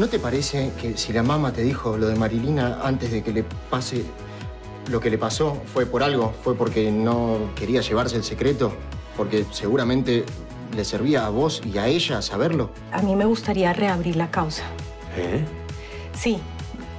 ¿No te parece que si la mamá te dijo lo de Marilina antes de que le pase lo que le pasó, fue por algo? ¿Fue porque no quería llevarse el secreto? Porque seguramente le servía a vos y a ella saberlo. A mí me gustaría reabrir la causa. ¿Eh? Sí,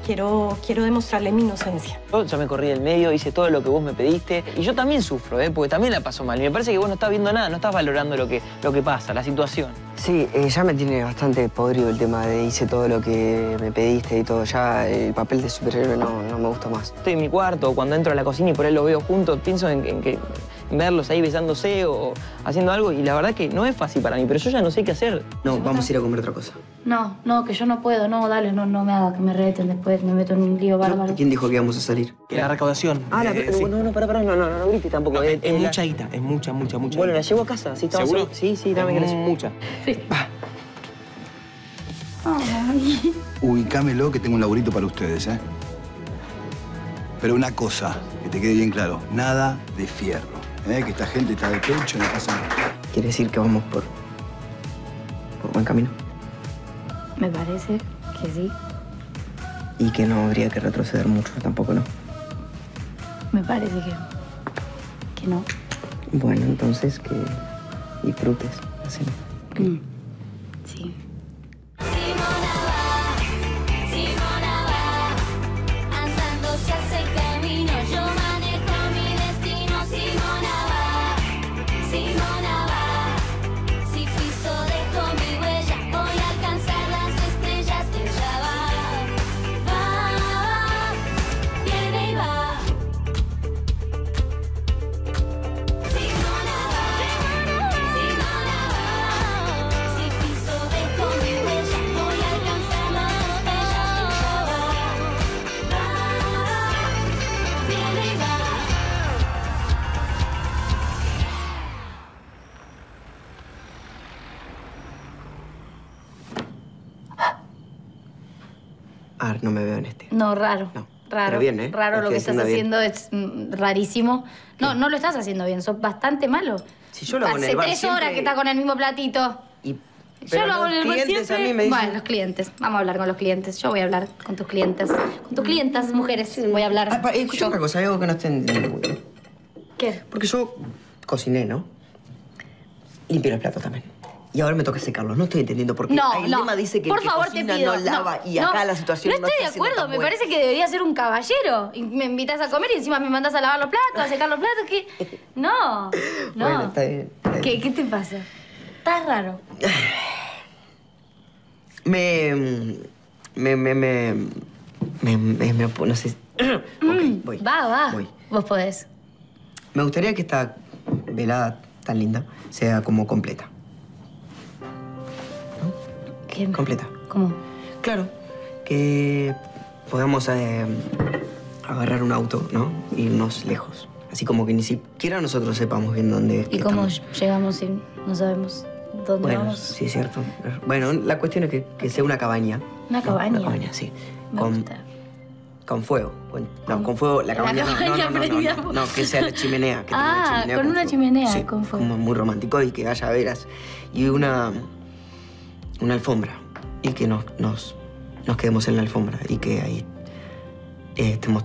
quiero, quiero demostrarle mi inocencia. Yo ya me corrí del medio, hice todo lo que vos me pediste. Y yo también sufro, ¿eh? porque también la paso mal. Y me parece que vos no estás viendo nada, no estás valorando lo que, lo que pasa, la situación. Sí, eh, ya me tiene bastante podrido el tema de hice todo lo que me pediste y todo. Ya el papel de superhéroe no, no me gusta más. Estoy en mi cuarto, cuando entro a la cocina y por ahí lo veo juntos, pienso en, en que verlos ahí besándose o haciendo algo. Y la verdad que no es fácil para mí, pero yo ya no sé qué hacer. No, vamos a ir a comer otra cosa. No, no, que yo no puedo. No, dale, no, no me haga que me reten después. Me meto en un lío bárbaro. ¿Quién dijo que íbamos a salir? La recaudación. Ah, la, eh, sí. no, no, pará, pará, no, no, no, no grites tampoco. No, eh, es, eh, la- mucha guita, es mucha, mucha, mucha. Bueno, la llevo a casa, ¿sí? ¿Estamos ¿Seguro? seguros? Sí, sí, dame que Es la mucha. Ay. Ubicámelo que tengo un laburito para ustedes, ¿eh? Pero una cosa, que te quede bien claro, nada de fierro. ¿Eh? Que esta gente está de pecho no pasa nada. Quiere decir que vamos por... por buen camino. Me parece que sí. Y que no habría que retroceder mucho tampoco, ¿no? Me parece que. que no. Bueno, entonces que disfrutes cena. Mm. Sí. No, raro. No, Raro. pero bien, ¿eh? Raro Lo lo que estás haciendo es mm, rarísimo. No, no lo estás haciendo bien, sos bastante malo. Si yo lo hago en Hace el bar tres siempre- horas que está con el mismo platito. Y... Yo pero lo hago en el bar clientes siempre. a mí me dicen... Bueno, los clientes. Vamos a hablar con los clientes. Yo voy a hablar con tus clientes. Con tus clientas, mujeres. Voy a hablar. Ah, pa- escucha una cosa, hay algo que no bien. ¿Qué? Porque yo cociné, ¿no? Limpié los platos también. Y ahora me toca secarlos. No estoy entendiendo por qué. No, Ahí el no. tema dice que Por el que favor, te cocina pido. no lava y no. acá la situación no, No estoy de acuerdo. Me buena. parece que debería ser un caballero. Y me invitas a comer y encima me mandas a lavar los platos, a secar los platos. ¿Qué? No. No. Bueno, está bien. está bien. ¿Qué, ¿Qué te pasa? Estás raro. Me... Me... Me... Me... Me... me, me- no sé... ok, voy. Mm, Va, va. Voy. Vos podés. Me gustaría que esta velada tan linda sea como completa. ¿Qué? Completa. ¿Cómo? Claro. Que podamos eh, agarrar un auto, ¿no? Irnos lejos. Así como que ni siquiera nosotros sepamos bien dónde ¿Y cómo estamos. llegamos y no sabemos dónde Bueno, vamos? sí, es cierto. Bueno, la cuestión es que, que sea una cabaña. Una ¿no? cabaña. Una cabaña, sí. Me con, gusta. con fuego. Con- no, con fuego. La La cabaña, no, no, cabaña no, no, no, prendida no, que sea la chimenea. Que tenga Ah, chimenea con una fuego. chimenea Sí, con fuego. como muy romántico y que haya veras. Y una, una alfombra. Y que nos, nos, nos quedemos en la alfombra y que ahí eh, estemos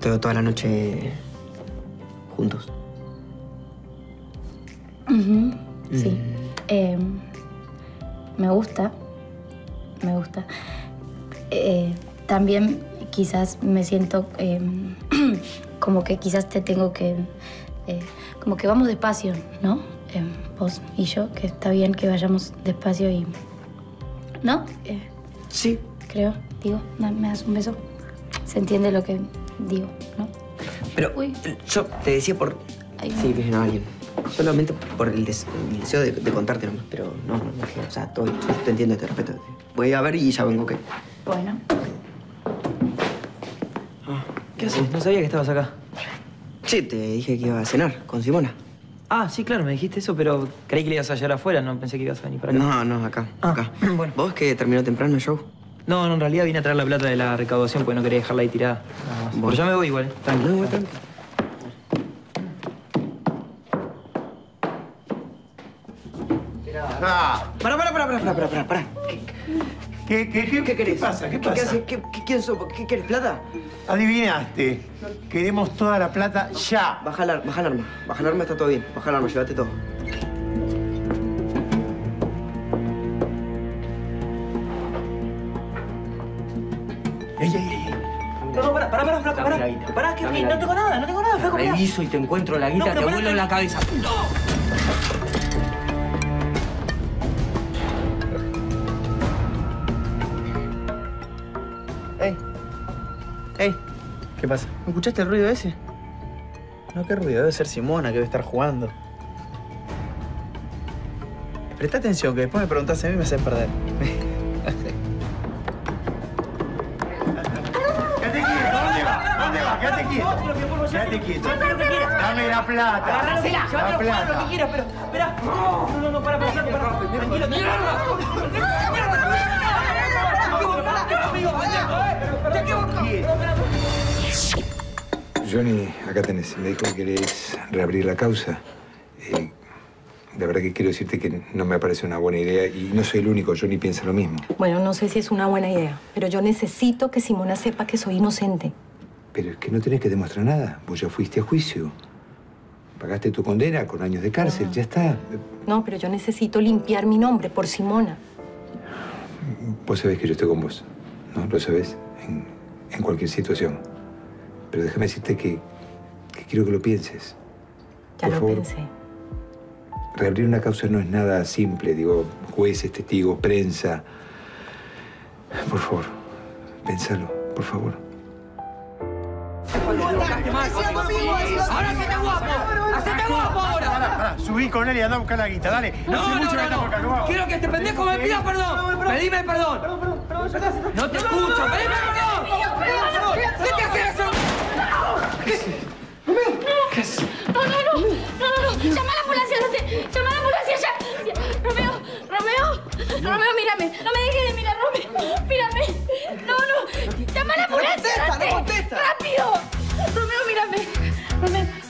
to- toda la noche juntos. Sí. Mm. Eh, me gusta. Me gusta. Eh, también quizás me siento eh, como que quizás te tengo que... eh, como que vamos despacio, ¿no? Eh, vos y yo, que está bien que vayamos despacio y... ¿No? Eh, Sí. creo, digo, me das un beso. Se entiende lo que digo, ¿no? Pero Uy. yo te decía por... Ay, Sí, vino alguien. Solamente por el, des- el deseo de, de contarte nomás, pero no, no, no, que, o sea, todo, te entiendo, te respeto. Voy a ver y ya vengo, ¿ok? Bueno. ¿Qué haces? No sabía que estabas acá. Sí, te dije que iba a cenar con Simona. Ah, sí, claro, me dijiste eso, pero creí que le ibas a hallar afuera, no pensé que ibas a venir para acá. No, no, acá, Ah, acá. bueno. ¿Vos que terminó temprano el show? No, no, en realidad vine a traer la plata de la recaudación porque no quería dejarla ahí tirada. Nada más. Bueno. Pero ya me voy igual, tranquilo. No, tranqui. Ah, Pará, pará, pará, pará, pará, pará, pará. ¿Qué, ¿Qué, qué, qué, ¿Qué querés? ¿Qué pasa? ¿Qué ¿Qué, pasa? haces? ¿Qué, qué- quién sos? ¿Qué querés? ¿Plata? Adivinaste. Queremos toda la plata ya. Baja el, baja el arma. Baja el arma, está todo bien. Baja el arma, llévate todo. Ey, ey, ey. No, no, pará, pará, pará, pará. Dame la guita. Pará, que no tengo nada, no tengo nada, flaco. Reviso y te encuentro la guita, No, te vuelo en la cabeza. ¡Ey! ¿Qué pasa? ¿No escuchaste el ruido ese? No, qué ruido. Debe ser Simona que debe estar jugando. Presta atención, que después me preguntás a mí y me haces perder. Quédate quieto, ¿dónde va? ¿Dónde va? Quédate quieto. Quédate quieto. Dame la plata. La lo que plata. quieras, pero. Esperá. No, no, no, para, para, para, para. Tranquilo, Johnny, acá tenés. Me dijo que querés reabrir la causa. Eh, la verdad que quiero decirte que no me parece una buena idea y no soy el único. Johnny piensa lo mismo. Bueno, no sé si es una buena idea, pero yo necesito que Simona sepa que soy inocente. Pero es que no tenés que demostrar nada. Vos ya fuiste a juicio. Pagaste tu condena con años de cárcel. Ya está. No, pero yo necesito limpiar mi nombre por Simona. Vos sabés que yo estoy con vos. ¿No? Lo sabés. En, en cualquier situación. Pero déjame decirte que, que quiero que lo pienses. Ya Por lo favor. pensé. Reabrir una causa no es nada simple. Digo, jueces, testigos, prensa. Por favor, pensalo, por favor. Ahora hacete guapo. Hacete guapo ahora. Pará, subí con él y andá a buscar la guita, dale. No, no, no. Quiero que este pendejo me pida perdón. Pedime perdón. No te escucho. Pedime perdón. ¿Qué te haces eso? No, no, no, no, no, no, llama a la ambulancia, no llama a la ambulancia ya. Romeo, Romeo, Romeo, mírame, no me dejes de mirar, Romeo, mírame. No, no, llama a la ambulancia, contesta, no contesta. rápido. Romeo, mírame, Romeo.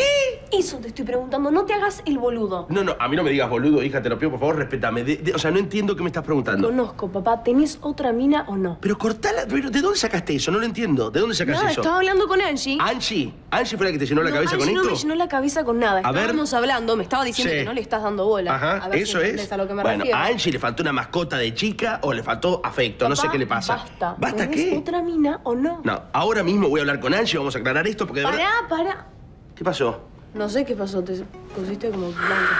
¿Qué? Eso te estoy preguntando, no te hagas el boludo. No, no, a mí no me digas boludo, hija, te lo pido, por favor, respétame. De- de- o sea, no entiendo qué me estás preguntando. Conozco, papá. ¿Tenés otra mina o no? Pero cortala, pero ¿de dónde sacaste eso? No lo entiendo. ¿De dónde sacaste Nada, eso? estaba hablando con Angie. Angie. Angie fue la que te llenó la No, cabeza Angie con no esto. me llenó la cabeza con nada. A ver. Estábamos hablando, me estaba diciendo Sí. que no le estás dando bola. Ajá, a ver eso es. a lo que me bueno, refiero. a Angie le faltó una mascota de chica o le faltó afecto, no sé qué le pasa. Basta. ¿Basta ¿Tenés qué? otra mina o no? No, ahora mismo voy a hablar con Angie, vamos a aclarar esto porque de verdad. Pará, pará. ¿Qué pasó? No sé qué pasó, te pusiste como blanco.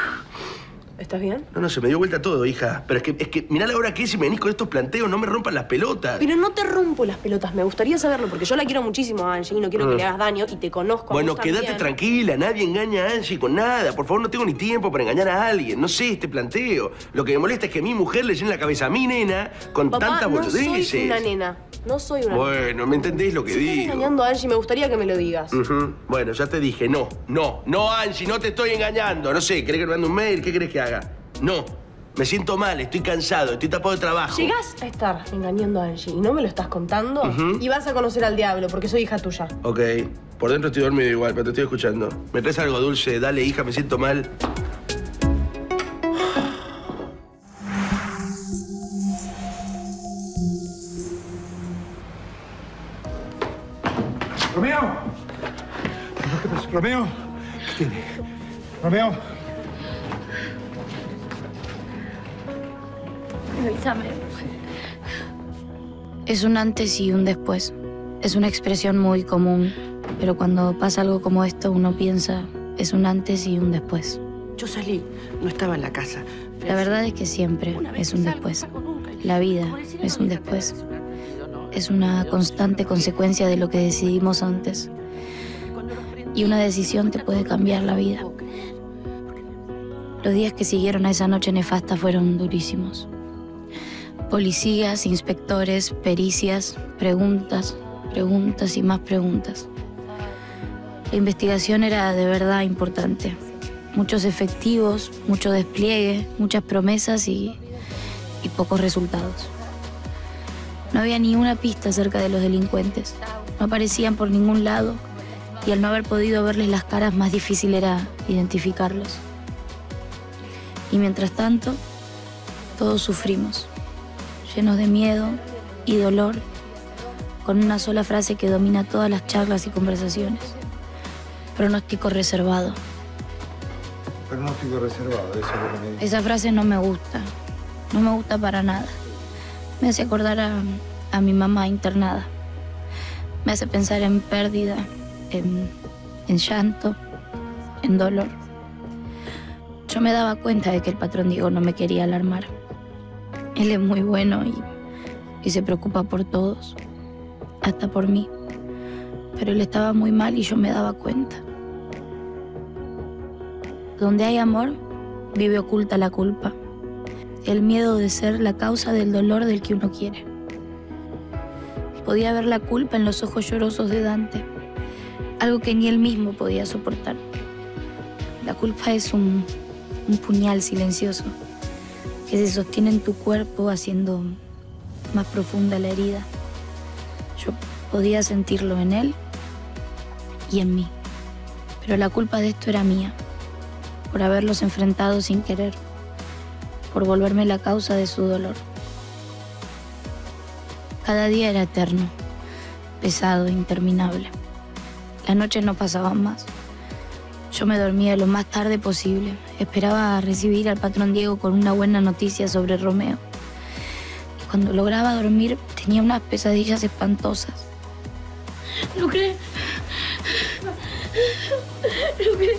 ¿Estás bien? No, no, se me dio vuelta todo, hija. Pero es que, es que mirá la hora que es y me venís con estos planteos, no me rompan las pelotas. Pero no te rompo las pelotas, me gustaría saberlo, porque yo la quiero muchísimo a Angie y no quiero que Ah. le hagas daño y te conozco. a Bueno, vos quédate también. tranquila, nadie engaña a Angie con nada. Por favor, no tengo ni tiempo para engañar a alguien. No sé este planteo. Lo que me molesta es que mi mujer le llene la cabeza a mi nena con Papá, tantas no boludeces. soy una nena. No soy una nena. Bueno, ¿me entendés lo que Si estás digo? engañando a Angie, me gustaría que me lo digas. Bueno, ya te dije, no, no, no, Angie, no te estoy engañando. No sé, ¿querés que me mande un mail? ¿Qué querés que haga? No, me siento mal, estoy cansado, estoy tapado de trabajo. Llegás a estar engañando a Angie y no me lo estás contando y vas a conocer al diablo porque soy hija tuya. Ok, por dentro estoy dormido igual, pero te estoy escuchando. ¿Me traes algo dulce? Dale, hija, me siento mal. ¡Romeo! ¿Qué pasó? ¿Romeo? ¿Qué tiene? ¿Romeo? Avísame. Es un antes y un después. Es una expresión muy común, pero cuando pasa algo como esto uno piensa, es un antes y un después. Yo salí, no estaba en la casa. La verdad es que siempre es un después. La vida es un después. Es una constante consecuencia de lo que decidimos antes. Y una decisión te puede cambiar la vida. Los días que siguieron a esa noche nefasta fueron durísimos. Policías, inspectores, pericias, preguntas, preguntas y más preguntas. La investigación era de verdad importante. Muchos efectivos, mucho despliegue, muchas promesas y, y pocos resultados. No había ni una pista acerca de los delincuentes. No aparecían por ningún lado y al no haber podido verles las caras más difícil era identificarlos. Y mientras tanto, Todos sufrimos, llenos de miedo y dolor, con una sola frase que domina todas las charlas y conversaciones. Pronóstico reservado. Pronóstico reservado, eso es lo que me dice. Esa frase no me gusta, no me gusta para nada. Me hace acordar a, a mi mamá internada. Me hace pensar en pérdida, en, en llanto, en dolor. Yo me daba cuenta de que el patrón Diego no me quería alarmar. Él es muy bueno y, se preocupa por todos, hasta por mí. Pero él estaba muy mal y yo me daba cuenta. Donde hay amor, vive oculta la culpa. El miedo de ser la causa del dolor del que uno quiere. Podía ver la culpa en los ojos llorosos de Dante, algo que ni él mismo podía soportar. La culpa es un puñal silencioso que se sostiene en tu cuerpo haciendo más profunda la herida. Yo podía sentirlo en él y en mí, pero la culpa de esto era mía, por haberlos enfrentado sin querer, por volverme la causa de su dolor. Cada día era eterno, pesado, interminable. Las noches no pasaban más. Yo me dormía lo más tarde posible. Esperaba recibir al patrón Diego con una buena noticia sobre Romeo. Y cuando lograba dormir tenía unas pesadillas espantosas. Lucre. Lucre.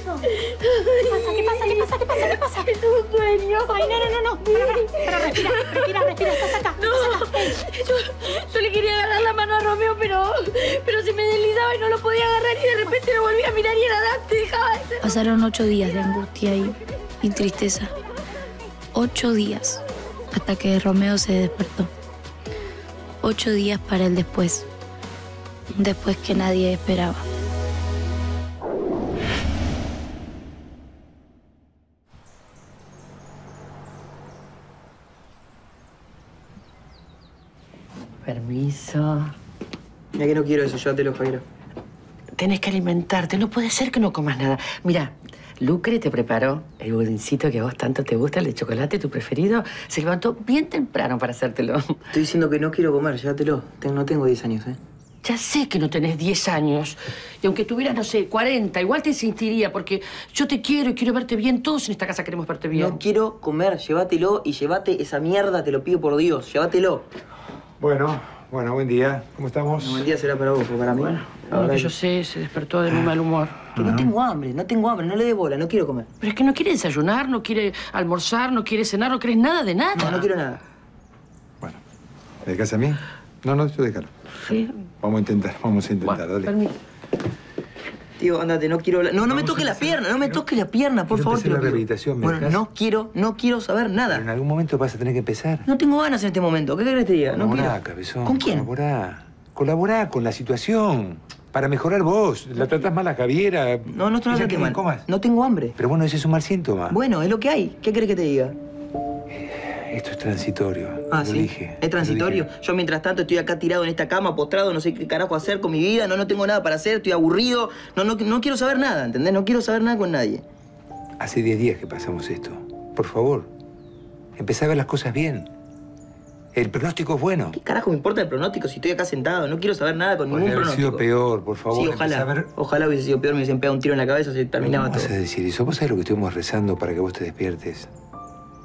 ¿Qué pasa? ¿Qué pasa? ¿Qué pasa? Es un sueño. Ay, no, no, no, no. Para, para, para, respira, respira, respira. Estás acá. No, yo, yo le quería agarrar la mano a Romeo, pero, pero se me deslizaba y no lo podía agarrar y de repente lo volví a mirar y era Dante, dejaba de ser. Pasaron ocho días de angustia y, y tristeza. Ocho días hasta que Romeo se despertó. Ocho días para el después. Después que nadie esperaba. Permiso. Mira que no quiero eso, llévatelo, Jairo. Tenés que alimentarte, no puede ser que no comas nada. Mira, Lucre te preparó el budincito que a vos tanto te gusta, el de chocolate, tu preferido. Se levantó bien temprano para hacértelo. Estoy diciendo que no quiero comer, llévatelo. Ten- No tengo 10 años, ¿eh? Ya sé que no tenés 10 años. Y aunque tuvieras, no sé, 40, igual te insistiría porque yo te quiero y quiero verte bien. Todos en esta casa queremos verte bien. No quiero comer, llévatelo y llévate esa mierda, te lo pido por Dios, llévatelo. Bueno, bueno, buen día. ¿Cómo estamos? No, buen día será para vos, pero para mí. la Ahora que yo sé, se despertó de muy mal humor. Que no tengo hambre, no tengo hambre, no le dé bola, no quiero comer. Pero es que no quiere desayunar, no quiere almorzar, no quiere cenar, no querés nada de nada. No, no quiero nada. ¿Me dejas a mí? No, no, yo déjalo. Sí. Vamos a intentar, vamos a intentar, dale. Permiso. Tío, andate, no quiero hablar. No, no me toque la pierna, no me toque la pierna, por favor. empezar te lo la rehabilitación, ¿me Bueno, no quiero, no quiero saber nada. En algún momento vas a tener que empezar. No tengo ganas en este momento. ¿Qué querés que te diga? No Colaborá, quiero. cabezón. ¿Con quién? Colaborá. Colaborá con la situación. Para mejorar vos. La tratás mal a Javiera. No, no estoy mal. que comas. No tengo hambre. Pero bueno, ese es un mal síntoma. Bueno, es lo que hay. ¿Qué querés que te diga? Esto es transitorio. Ah, Lo sí. dije. ¿Es transitorio? Yo mientras tanto estoy acá tirado en esta cama, postrado, no sé qué carajo hacer con mi vida, no, no tengo nada para hacer, estoy aburrido, no, no, no quiero saber nada, ¿entendés? No quiero saber nada con nadie. Hace 10 días que pasamos esto. Por favor, empezá a ver las cosas bien. El pronóstico es bueno. ¿Qué carajo me importa el pronóstico si estoy acá sentado? No quiero saber nada con Podría ningún pronóstico. sido peor, por favor. Sí, ojalá. ver- Ojalá hubiese sido peor, me hubiesen pegado un tiro en la cabeza, se terminaba ¿Cómo todo. vas a decir eso? ¿Vos sabés lo que estuvimos rezando para que vos te despiertes?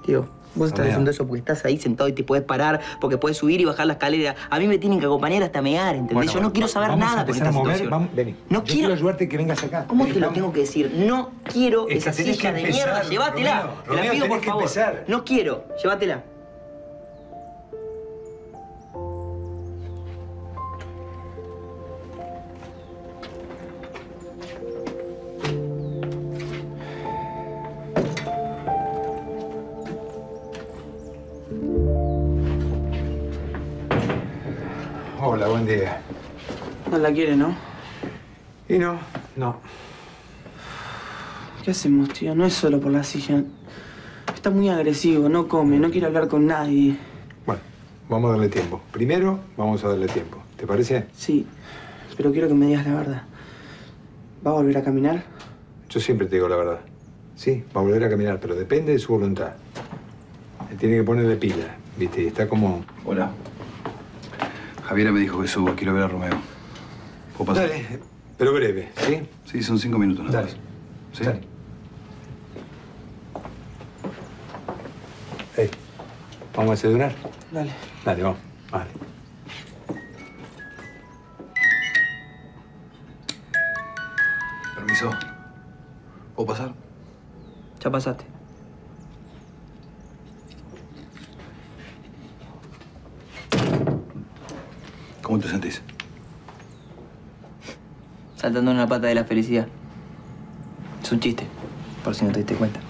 Tío, vos estás diciendo eso porque estás ahí sentado y te puedes parar, porque puedes subir y bajar la escalera. A mí me tienen que acompañar hasta mear, ¿entendés? Bueno, Yo no quiero saber vamos nada a con esta a mover, situación. vamos- vení. No Yo quiero... quiero ayudarte que vengas acá. ¿Cómo Vení, te lo tengo que decir? No quiero Es que esa silla de empezar, mierda, llévatela. Romeo. te la pido por favor. No quiero, llévatela. Hola, buen día. No la quiere, ¿no? Y no, no. ¿Qué hacemos, tío? No es solo por la silla. Está muy agresivo, no come, no quiere hablar con nadie. Bueno, vamos a darle tiempo. Primero, vamos a darle tiempo. ¿Te parece? Sí, pero quiero que me digas la verdad. ¿Va a volver a caminar? Yo siempre te digo la verdad. Sí, va a volver a caminar, pero depende de su voluntad. Le tiene que ponerle pila, ¿viste? Y Está como... Hola. Javiera me dijo que suba. Quiero ver a Romeo. ¿Puedo pasar? Dale, pero breve, ¿sí? Sí, son cinco minutos nada Dale. más. ¿Sí? Dale. Ey, ¿Vamos a desayunar? Dale. Dale, vamos. Vale. Permiso. ¿Puedo pasar? Ya pasaste. ¿Cómo te sentís? Saltando en la pata de la felicidad. Es un chiste, por si no te diste cuenta.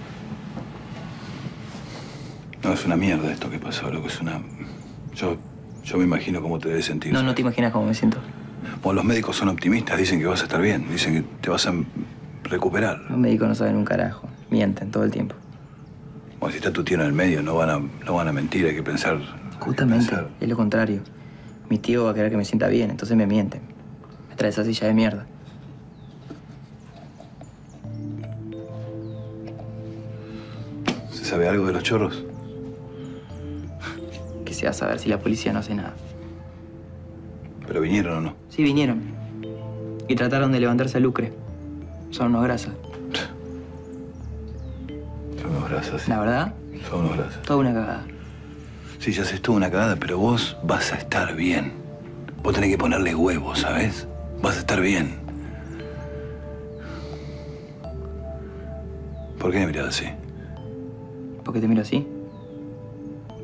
No, es una mierda esto que pasó, loco. Es una... Yo, yo me imagino cómo te debes sentir. No, no te imaginas cómo me siento. Bueno, los médicos son optimistas. Dicen que vas a estar bien. Dicen que te vas a recuperar. Los médicos no saben un carajo. Mienten todo el tiempo. Bueno, si está tu tío en el medio, no van a, no van a mentir. Hay que pensar... Justamente, es lo contrario. Mi tío va a querer que me sienta bien, entonces me mienten. Me trae esa silla de mierda. ¿Se sabe algo de los chorros? Que se va a saber si la policía no hace nada. ¿Pero vinieron o no? Sí, vinieron. Y trataron de levantarse a lucre. Son unos grasas. Son unos grasas. sí. La verdad, Son unos grasas. toda una cagada. Sí, ya sé, es toda una cagada, pero vos vas a estar bien. Vos tenés que ponerle huevos, ¿sabes? Vas a estar bien. ¿Por qué me mirás así? ¿Por qué te miro así?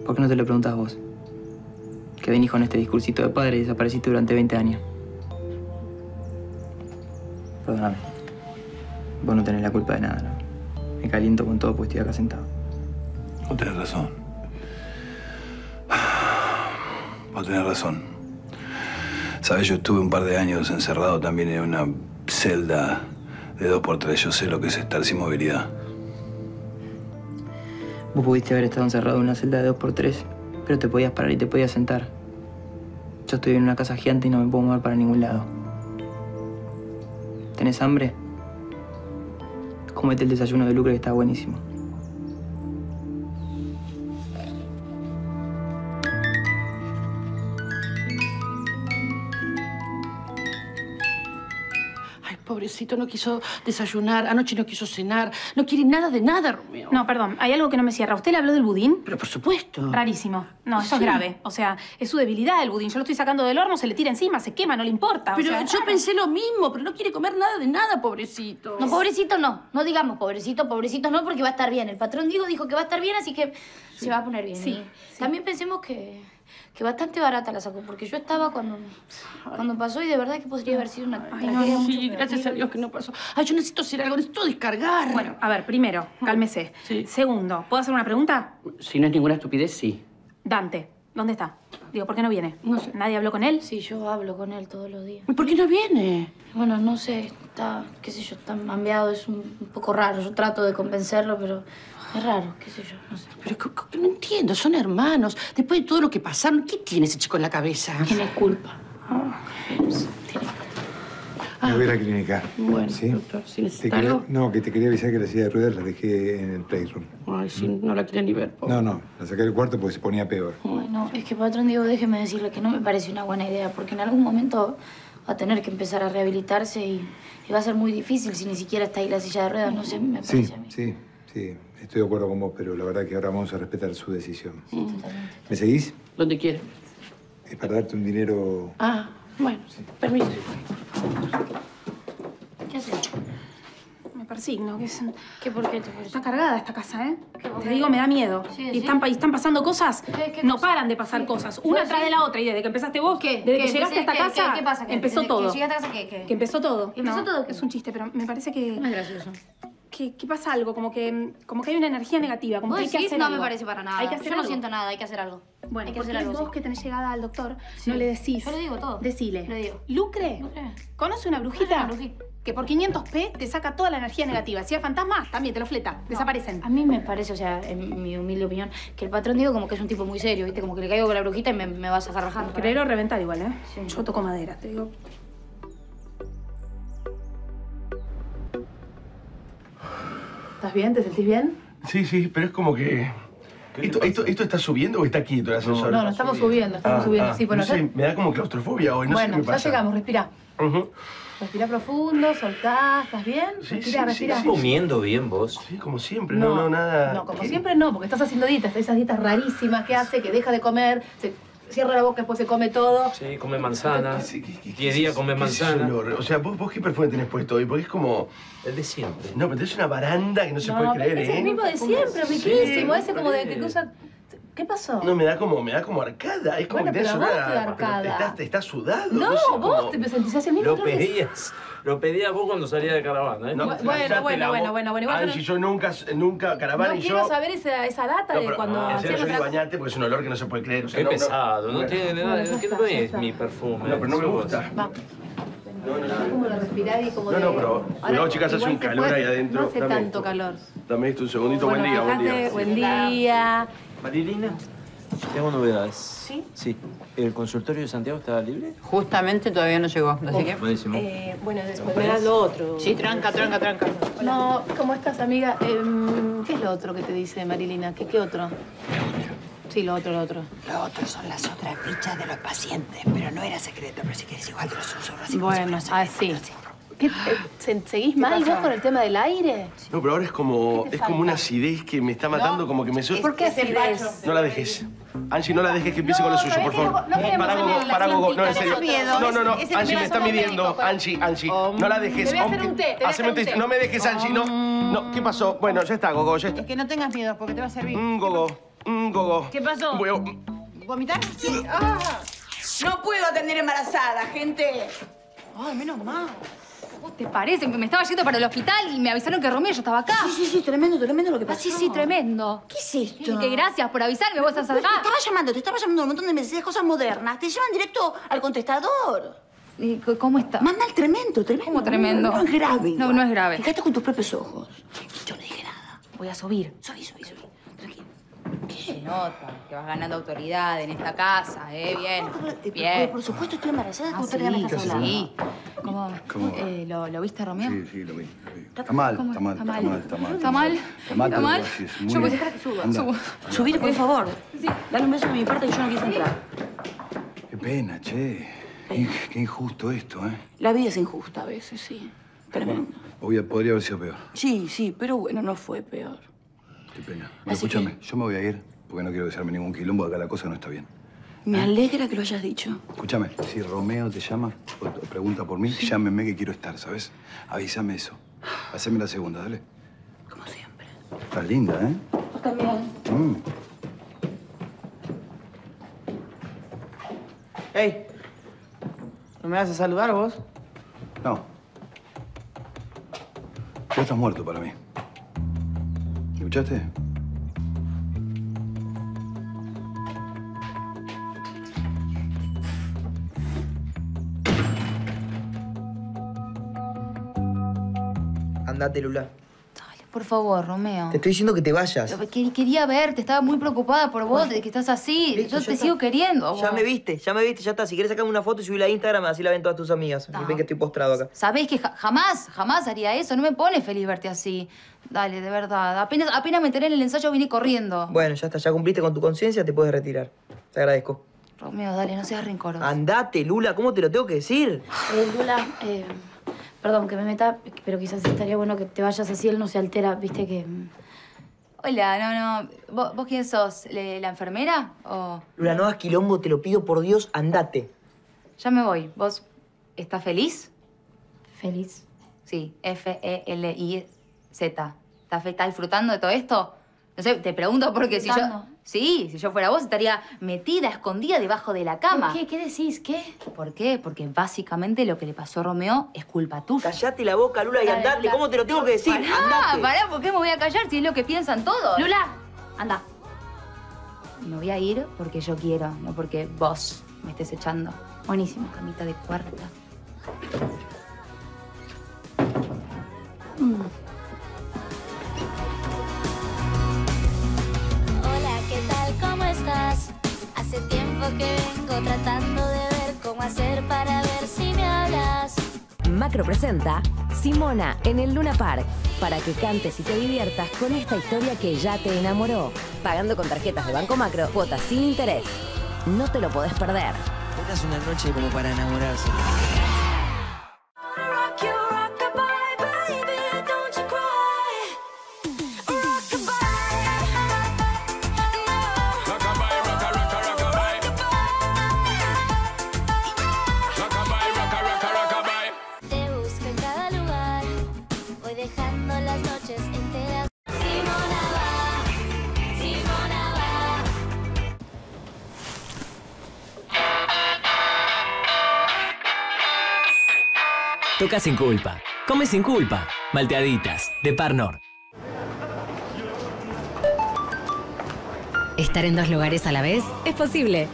¿Por qué no te lo preguntas vos? Que venís con este discursito de padre y desapareciste durante 20 años. Perdóname. Vos no tenés la culpa de nada, ¿no? Me caliento con todo porque estoy acá sentado. Vos tenés razón. Vos tenés razón. Sabes, yo estuve un par de años encerrado también en una celda de dos por tres. Yo sé lo que es estar sin movilidad. Vos pudiste haber estado encerrado en una celda de 2x3, pero te podías parar y te podías sentar. Yo estoy en una casa gigante y no me puedo mover para ningún lado. ¿Tenés hambre? Comete el desayuno de Lucre que está buenísimo. Pobrecito, no quiso desayunar, anoche no quiso cenar, no quiere nada de nada, Romeo. No, perdón, hay algo que no me cierra. ¿Usted le habló del budín? Pero por supuesto. Rarísimo. No, eso Sí. es grave. O sea, es su debilidad el budín. Yo lo estoy sacando del horno, se le tira encima, se quema, no le importa. o Pero sea, yo. Pensé lo mismo, pero no quiere comer nada de nada, pobrecito. No, pobrecito no. No digamos pobrecito, pobrecito no, porque va a estar bien. El patrón Diego dijo que va a estar bien, así que se va a poner bien. Sí, Y También pensemos que, que bastante barata la sacó, porque yo estaba cuando, cuando pasó y de verdad que podría haber sido una Ay, no, sí, gracias a Dios que no pasó. Ay, yo necesito hacer algo, necesito descargar. Bueno, a ver, primero, cálmese. Segundo, ¿puedo hacer una pregunta? Si no es ninguna estupidez, sí. Dante, ¿dónde está? Digo, ¿por qué no viene? No sé. ¿Nadie habló con él? Sí, yo hablo con él todos los días. ¿Y por qué no viene? Bueno, no sé, está, qué sé yo, está cambiado, es un, un poco raro. Yo trato de convencerlo, pero es raro, qué sé yo, no sé. Pero co- no entiendo, son hermanos. Después de todo lo que pasaron, ¿qué tiene ese chico en la cabeza? Tiene culpa. Me voy a la clínica. Bueno, ¿Sí? doctor, si necesita quería- algo. no, que te quería avisar que la silla de ruedas la dejé en el playroom. Ay, sí, no la quería ni ver. pobre. No, no, la saqué del cuarto porque se ponía peor. Ay, no, es que patrón Diego, déjeme decirle que no me parece una buena idea, porque en algún momento va a tener que empezar a rehabilitarse y, y va a ser muy difícil si ni siquiera está ahí la silla de ruedas, no sé, me parece Sí, a mí. sí, sí. Estoy de acuerdo con vos, pero la verdad que ahora vamos a respetar su decisión. ¿Me seguís? Donde quiera. Es para darte un dinero... Ah, bueno, permiso. ¿Qué haces? Me persigno, que es... ¿Qué por qué te Está cargada esta casa, ¿eh? Te digo, me da miedo. Sí, y, sí. están, pa- y están pasando cosas. qué no paran de pasar cosas. Una tras sí. de la otra. Y desde que empezaste vos, ¿Qué? desde ¿Qué? que llegaste a esta ¿Qué? casa, ¿Qué? ¿Qué pasa? ¿Qué? empezó Desde que todo. llegaste a esta casa, ¿qué? ¿Qué? Que empezó todo. ¿Empezó No, todo? Es un chiste, pero me parece que... No es gracioso. Que, que pasa algo, como que, como que hay una energía negativa, como ¿Vos que hay que hacer No algo. me parece para nada. Hay que hacer Yo no algo. siento nada, hay que hacer algo. Bueno, hay que porque hacer algo. vos sí. que tenés llegada al doctor, Sí. no le decís. Yo le digo todo. Decile. Le digo. Lucre, ¿conoce una brujita? Que por 500p te saca toda la energía negativa. Si hay fantasmas, también te lo fleta. Desaparecen. A mí me parece, o sea, en mi humilde opinión, que el patrón Diego como que es un tipo muy serio, ¿viste? Como que le caigo con la brujita y me, me vas a rajando. Creer o reventar igual, ¿eh? Yo toco madera, te digo. ¿Estás bien? ¿Te sentís bien? Sí, sí, pero es como que ¿Esto, esto, ¿Esto está subiendo o está quieto el ascensor? No, no, estamos subiendo, estamos Ah, subiendo. ah, Sí, bueno, no sé, ya, me da como claustrofobia hoy, no sé bueno, qué me ya pasa. llegamos, respira. Ujú. Respira profundo, soltá, ¿estás bien? Sí, respira, sí, respira. sí. Comiendo bien vos. Sí, como siempre, no, no, nada. No, como ¿Qué? siempre no, porque estás haciendo dietas, esas dietas rarísimas que hace, que deja de comer, se cierra la boca, después se come todo. Sí, come manzana. Come ¿Qué es ese manzana. O sea, ¿vos, vos qué perfume tenés puesto hoy? Porque es como... El de siempre. No, pero tenés una baranda que no se puede creer, es ¿eh? el mismo de siempre, Sí, riquísimo, ese como de que eso. usa... ¿Qué pasó? No, me da como, me da como arcada. Es como Bueno, que tenés una- te arcada. Estás, estás sudado. No, sé, vos como- te sentís el mismo Lo pedías. Lo pedías vos cuando salías de caravana, ¿eh? No, Bueno, bueno, bueno, boca. bueno, bueno, igual Angie, yo nunca, nunca, caravana No y quiero yo... saber esa, esa data No, de pero- cuando serio, yo otra bañarte porque es un olor que no se puede creer. O sea, Qué no, no- pesado, no, no- tiene Bueno, nada, que no es mi perfume. No, pero no me gusta. Va. No, no, no. como de respirar y como No, de... no, pero cuidado, chicas, hace un calor puede- ahí adentro. No hace Dame tanto esto. calor. Dame esto un segundito. Bueno, buen día, buen día. Buen día. Marilina, tengo novedades. ¿Sí? Sí. ¿El consultorio de Santiago está libre? Justamente todavía no llegó, así que... Buenísimo. Eh, bueno, después me das lo otro. Sí, tranca, tranca, tranca. No, ¿cómo estás, amiga? Em, ¿Qué es lo otro que te dice Marilina? ¿Qué, qué otro? Sí, lo otro, lo otro. Lo otro son las otras fichas de los pacientes, pero no era secreto, pero si quieres igual te lo susurro así como si Bueno, fuera ah, sí. ¿Qué, eh, se- ¿Seguís mal vos con el tema del aire? No, pero ahora es como, ¿Qué te es como una acidez que me está matando, como que me... su- ¿Por qué acidez? No la dejes. Angie, no la dejes que empiece con lo suyo, ¿sabés por favor. No queremos para Gogo, para Gogo. No, en serio. No, no, no. Angie, me está midiendo. médicos. Angie, Angie. No la dejes. Te voy a hacer un té, Haceme un té. No me dejes, Angie. No, no. ¿Qué pasó? Bueno, ya está, Gogo, ya está. Es que no tengas miedo, porque te va a servir. Mm, Gogo. Mm, Gogo. ¿Qué pasó? Voy a- ¿Vomitar? Sí. ¡Ah! No puedo atender embarazada, gente. Ay, menos mal. ¿Vos te parece? Me estaba yendo para el hospital y me avisaron que Romeo ya estaba acá. Sí, sí, sí, tremendo, tremendo lo que Ah, pasó. sí, sí, tremendo. ¿Qué es esto? Que gracias por avisarme, vos estás Te acá. estaba llamando, te estaba llamando un montón de mensajes, cosas modernas. Te llevan directo al contestador. ¿Y c- ¿Cómo está? Manda el tremendo, tremendo. ¿Cómo tremendo? No, no es grave. No, no es grave. Fíjate con tus propios ojos. Yo no dije nada. Voy a subir. Subí, subí, subí. Se nota que vas ganando autoridad en esta casa, ¿eh? Bien. Eh, Bien. Por, por supuesto, estoy embarazada. Ah, ¿Cómo te sí, estás hablando? sí. ¿Cómo? ¿Cómo? Eh, ¿lo, ¿Lo viste, Romeo? Sí, sí, lo vi. lo vi. Está mal, está mal, está mal, está mal. ¿Está mal? Está mal, ¿Está mal? Yo voy a dejar que suba. Subo. Subir, por favor. Dale un beso de mi parte que yo no quise entrar. Qué pena, che. Qué, qué injusto esto, ¿eh? La vida es injusta a veces, sí. Tremendo. Obvio, podría haber sido peor. Sí, sí, pero bueno, no fue peor. Qué pena. Bueno, Así escúchame, yo me voy a ir porque no quiero desearme ningún quilombo. Acá la cosa no está bien. Me alegra que lo hayas dicho. Escúchame, si Romeo te llama o te pregunta por mí, llámeme que quiero estar, ¿sabes? Avísame eso. Haceme la segunda, dale. Como siempre. Estás linda, ¿eh? Vos también. Mm. Ey, ¿no me vas a saludar vos? No. Ya estás muerto para mí. ¿Escuchaste? Andate, Lula. Por favor, Romeo. Te estoy diciendo que te vayas. Pero que- Quería verte, estaba muy preocupada por vos, de que estás así. Listo, Yo te está. sigo queriendo. Ya me viste, ya me viste, ya está. Si quieres sacarme una foto y subirla a Instagram, así la ven todas tus amigas. Y ven que estoy postrado acá. Sabés que ja- jamás, jamás haría eso. No me pone feliz verte así. Dale, de verdad. Apenas, apenas me enteré en el ensayo, vine corriendo. Bueno, ya está, ya cumpliste con tu conciencia, te puedes retirar. Te agradezco. Romeo, dale, no seas rencoroso. Andate, Lula, ¿cómo te lo tengo que decir? Eh, Lula, eh, perdón que me meta, pero quizás estaría bueno que te vayas así, él no se altera, viste que... mm, Hola, no, no. ¿Vos, vos quién sos? ¿Le- ¿La enfermera? ¿O...? Lula, no hagas quilombo, te lo pido por Dios, andate. Ya me voy. ¿Vos estás feliz? Feliz. Sí, F-E-L-I-Z. ¿Estás, fe- estás disfrutando de todo esto? No sé, te pregunto porque si yo... Sí, si yo fuera vos estaría metida, escondida debajo de la cama. ¿Por qué? ¿Qué decís? ¿Qué? ¿Por qué? Porque básicamente lo que le pasó a Romeo es culpa tuya. Callate la boca, Lula, y Dale, andate. Lula. ¿Cómo te lo tengo que decir? Pará, andate. pará, ¿por qué me voy a callar si es lo que piensan todos? Lula, anda. Me voy a ir porque yo quiero, no porque vos me estés echando. Buenísimo. Camita de cuarta. Macro presenta Simona en el Luna Park. para que cantes y te diviertas con esta historia que ya te enamoró. Pagando con tarjetas de Banco Macro, cuotas sin interés. No te lo podés perder. Es una noche como para enamorarse. Sin culpa. Come sin culpa. Malteaditas. De Par Nord. Estar en dos lugares a la vez es posible.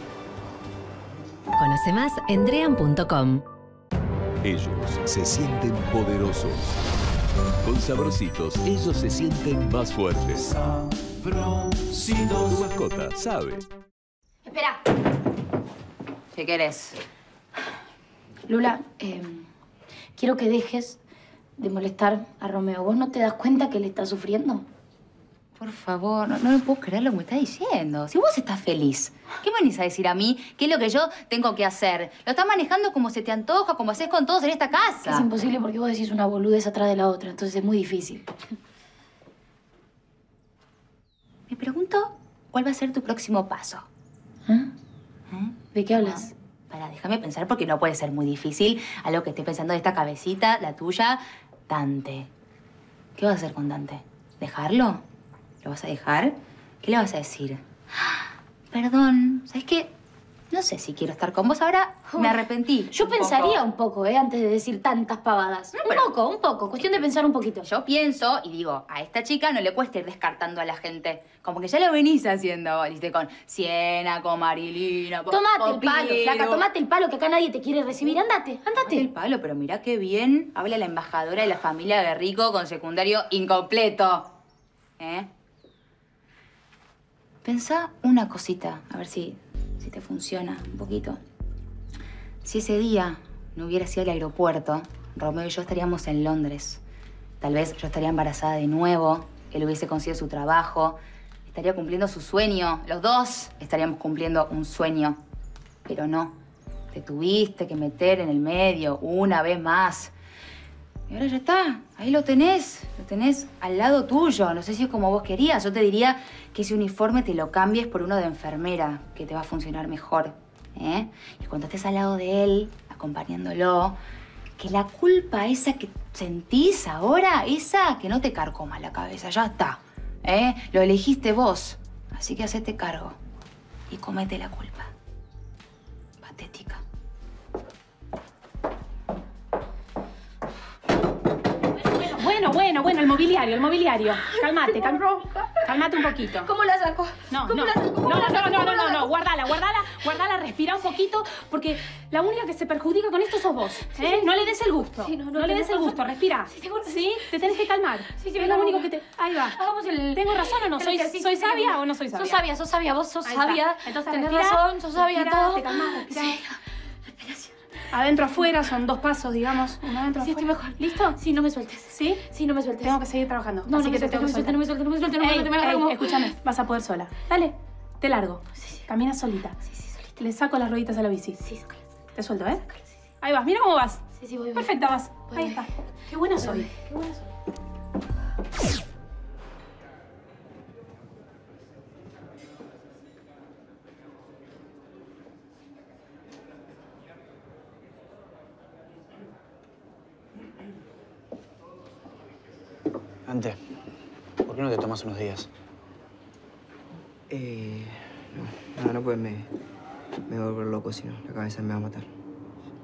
Conoce más en dream.com. Ellos se sienten poderosos. Con saborcitos, ellos se sienten más fuertes. Tu mascota sabe. Espera. ¿Qué querés? Lula, eh, quiero que dejes de molestar a Romeo. ¿Vos no te das cuenta que le está sufriendo? Por favor, no, no me puedo creer lo que me está diciendo. Si vos estás feliz, ¿qué me venís a decir a mí? ¿Qué es lo que yo tengo que hacer? Lo estás manejando como se te antoja, como haces con todos en esta casa. Es imposible porque vos decís una boludez atrás de la otra, entonces es muy difícil. Me pregunto cuál va a ser tu próximo paso. ¿De qué hablas? Para, déjame pensar porque no puede ser muy difícil algo que esté pensando de esta cabecita, la tuya, Dante. ¿Qué vas a hacer con Dante? ¿Dejarlo? ¿Lo vas a dejar? ¿Qué le vas a decir? Perdón, ¿sabes qué? No sé si quiero estar con vos ahora. Me arrepentí. Yo un pensaría poco. un poco, ¿eh? Antes de decir tantas pavadas. un poco, un poco. Cuestión de pensar un poquito. Yo pienso y digo, a esta chica no le cuesta ir descartando a la gente. Como que ya lo venís haciendo, viste, con Siena, con Marilina, con Tomate con el palo, flaca, tomate el palo, que acá nadie te quiere recibir. Andate, andate. Tomate el palo, pero mirá qué bien habla la embajadora de la familia de Rico con secundario incompleto. ¿Eh? Pensá una cosita, a ver si, si te funciona un poquito. Si ese día no hubiera sido el aeropuerto, Romeo y yo estaríamos en Londres. Tal vez yo estaría embarazada de nuevo, él hubiese conseguido su trabajo, estaría cumpliendo su sueño. Los dos estaríamos cumpliendo un sueño. Pero no, te tuviste que meter en el medio una vez más. Y ahora ya está, ahí lo tenés, lo tenés al lado tuyo. No sé si es como vos querías. Yo te diría que ese uniforme te lo cambies por uno de enfermera, que te va a funcionar mejor. ¿eh? Y cuando estés al lado de él, acompañándolo, que la culpa esa que sentís ahora, esa que no te carcoma la cabeza, ya está. ¿eh? Lo elegiste vos, así que hacete cargo y comete la culpa. Patética. Bueno, bueno, bueno, el mobiliario, el mobiliario. Calmate, cal- calmate un poquito. ¿Cómo la saco? No, ¿Cómo no, la saco? ¿Cómo no, la no, saco? no, ¿Cómo no, no, no, saco? guardala, guardala, guardala, respira un poquito, porque la única que se perjudica con esto sos vos, Sí, ¿eh? sí. No le des el gusto, Sí, no, no, no, le des el razón. gusto, respira. Sí, tengo. ¿Sí? Te tenés que calmar. Sí, sí, es lo único que te... Ahí va. Hagamos el... ¿Tengo razón o no? el ¿Soy, soy sí, sabia sí. o no soy sabia? Sos sabia, sos sabia, vos sos sabia. Entonces Tenés razón, sos sabia, todo. Te calmás, respira. Sí. Adentro, afuera, son dos pasos, digamos. Uno adentro, Sí, estoy mejor. ¿Listo? Sí, no me sueltes. ¿Sí? Sí, no me sueltes. Tengo que seguir trabajando. No, así no me te sueltes, tengo no me sueltes, no me sueltes, no me sueltes, no me sueltes, largo. escúchame, vas a poder sola. Dale, te largo. Camina solita. Sí, sí, solita. Le saco las rueditas a la bici. Sí, Te suelto, ¿eh? Ahí vas, mira cómo vas. Sí, sí, voy, voy. Perfecta vas. Voy, Ahí voy. está. Qué buena soy. Qué buena soy. Ante, ¿por qué no te tomas unos días? Eh, no, no, no, pues me, me voy a volver loco, si no, la cabeza me va a matar.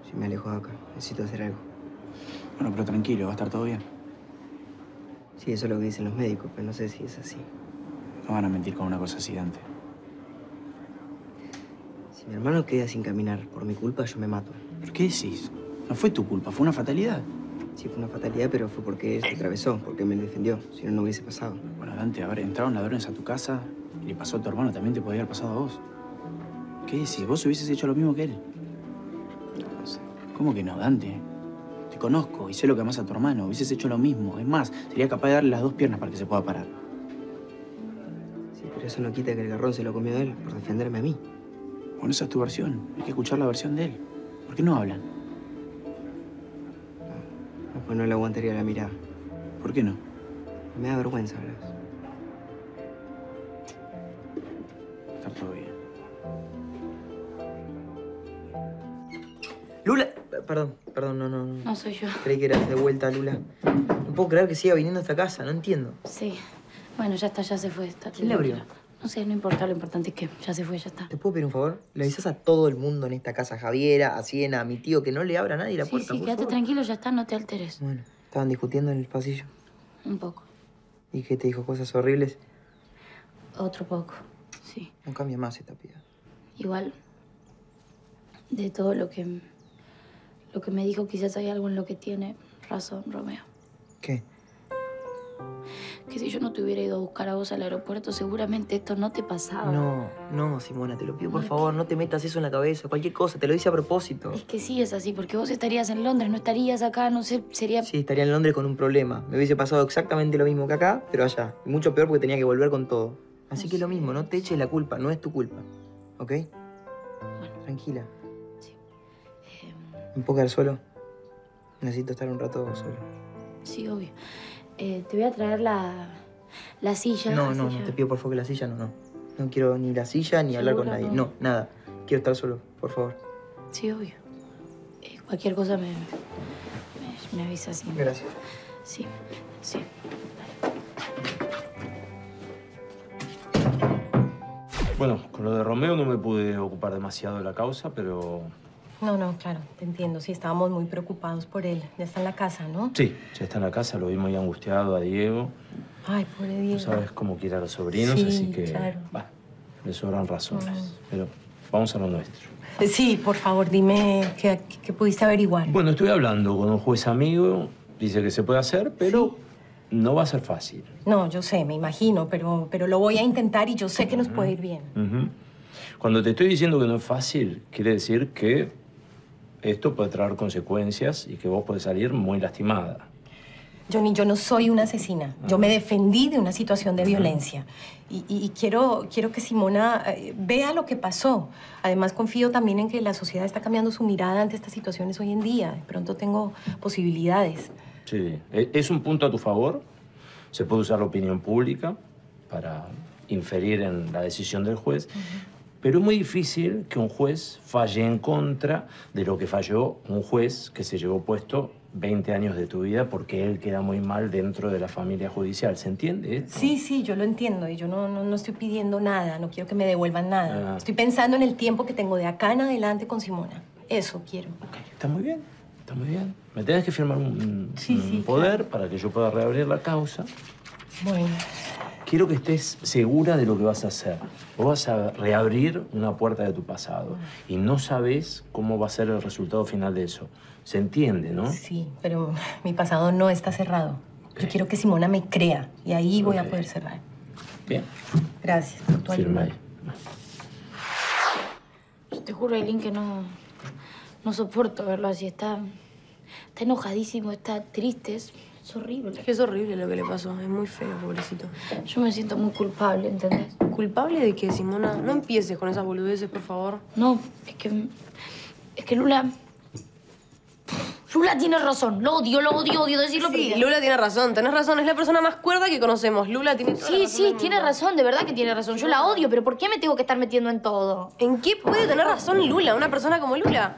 Si me alejo de acá, necesito hacer algo. Bueno, pero tranquilo, va a estar todo bien. Sí, eso es lo que dicen los médicos, pero no sé si es así. No van a mentir con una cosa así, Dante. Si mi hermano queda sin caminar por mi culpa, yo me mato. ¿Pero qué decís? No fue tu culpa, fue una fatalidad. Sí, fue una fatalidad, pero fue porque él se atravesó, porque me defendió. Si no, no hubiese pasado. Bueno, Dante, a ver, entraron ladrones a tu casa y le pasó a tu hermano, también te podía haber pasado a vos. ¿Qué decís? ¿Vos hubieses hecho lo mismo que él? ¿Cómo que no, Dante? Te conozco y sé lo que amas a tu hermano. Hubieses hecho lo mismo. Es más, sería capaz de darle las dos piernas para que se pueda parar. Sí, pero eso no quita que el garrón se lo comió él por defenderme a mí. Bueno, esa es tu versión. Hay que escuchar la versión de él. ¿Por qué no hablan? Después no le aguantaría la mirada. ¿Por qué no? Me da vergüenza, Blas. Está todo bien. Lula. eh, Perdón, perdón, no, no, no. No soy yo. Creí que eras de vuelta, Lula. No puedo creer que siga viniendo a esta casa, no entiendo. Sí. Bueno, ya está, ya se fue. Está ¿Quién le abrió? No sé, no importa, lo importante es que ya se fue, ya está. ¿Te puedo pedir un favor? Le avisas a todo el mundo en esta casa, a Javiera, a Siena, a mi tío, que no le abra a nadie la Sí, puerta, sí, quédate favor. tranquilo, ya está, no te alteres. Bueno, estaban discutiendo en el pasillo. Un poco, ¿Y que te dijo cosas horribles? otro poco. Sí. No cambia más esta piba. Igual, de todo lo que, lo que me dijo, quizás hay algo en lo que tiene razón, Romeo. ¿Qué? Que si yo no te hubiera ido a buscar a vos al aeropuerto, seguramente esto no te pasaba. No, no, Simona, te lo pido por favor, no te metas eso en la cabeza, cualquier cosa, te lo hice a propósito. Es que sí es así, porque vos estarías en Londres, no estarías acá, no sé, sería... Sí, estaría en Londres con un problema. Me hubiese pasado exactamente lo mismo que acá, pero allá. Y mucho peor porque tenía que volver con todo. Así que lo mismo, no te eches la culpa, no es tu culpa. ¿Ok? Tranquila. ¿Me puedo quedar solo? Necesito estar un rato solo. Sí, obvio. Eh, te voy a traer la, la silla. No, la no, silla. no te pido por favor que la silla no, no. No quiero ni la silla ni hablar con ¿Seguro nadie. no? No, nada. Quiero estar solo, por favor. Sí, obvio. Eh, cualquier cosa me, me, me avisas. sí. Gracias. Sí, sí. Bueno, con lo de Romeo no me pude ocupar demasiado de la causa, pero No, no, claro, te entiendo. Sí, estábamos muy preocupados por él. Ya está en la casa, ¿no? sí, ya está en la casa, lo vi muy angustiado a Diego. Ay, pobre Diego. Tú sabes cómo quiere a los sobrinos, Sí, así que claro. bah, le sobran razones. Pero vamos a lo nuestro. Sí, por favor, dime qué, qué pudiste averiguar. Bueno, estoy hablando con un juez amigo, dice que se puede hacer, pero no va a ser fácil. No, yo sé, me imagino, pero, pero lo voy a intentar y yo sé que nos puede ir bien. Cuando te estoy diciendo que no es fácil, quiere decir que esto puede traer consecuencias y que vos podés salir muy lastimada. Johnny, yo no soy una asesina. Yo me defendí de una situación de violencia. Y, y- y quiero, quiero que Simona eh, vea lo que pasó. Además, confío también en que la sociedad está cambiando su mirada ante estas situaciones hoy en día. De pronto tengo posibilidades. Sí, e- es un punto a tu favor. Se puede usar la opinión pública para inferir en la decisión del juez. Pero es muy difícil que un juez falle en contra de lo que falló un juez que se llevó puesto 20 años de tu vida porque él queda muy mal dentro de la familia judicial. ¿Se entiende esto? Sí, sí, yo lo entiendo y yo no, no, no estoy pidiendo nada, no quiero que me devuelvan nada. Ah. Estoy pensando en el tiempo que tengo de acá en adelante con Simona. Eso quiero. Está muy bien, está muy bien. Me tienes que firmar un, Sí, un sí, poder para que yo pueda reabrir la causa. Bueno, Quiero que estés segura de lo que vas a hacer. Vos vas a reabrir una puerta de tu pasado y no sabes cómo va a ser el resultado final de eso. ¿Se entiende, no? sí, pero mi pasado no está cerrado. Yo quiero que Simona me crea y ahí voy a poder cerrar. Bien, Gracias por tu firma ayuda. ahí. Yo te juro, Eileen, que no, no soporto verlo así. Está, está enojadísimo, está triste. Es, es horrible. Es horrible lo que le pasó. Es muy feo, pobrecito. Yo me siento muy culpable, ¿entendés? ¿Culpable de qué, Simona? No empieces con esas boludeces, por favor. No, es que. Es que Lula. Lula tiene razón. Lo odio, lo odio, odio decirlo. Sí, Lula tiene razón. Tenés razón. Es la persona más cuerda que conocemos. Lula tiene toda la Sí, razón sí, tiene razón, de verdad que tiene razón. Yo la odio, pero ¿por qué me tengo que estar metiendo en todo? ¿En qué puede tener razón Lula? Una persona como Lula.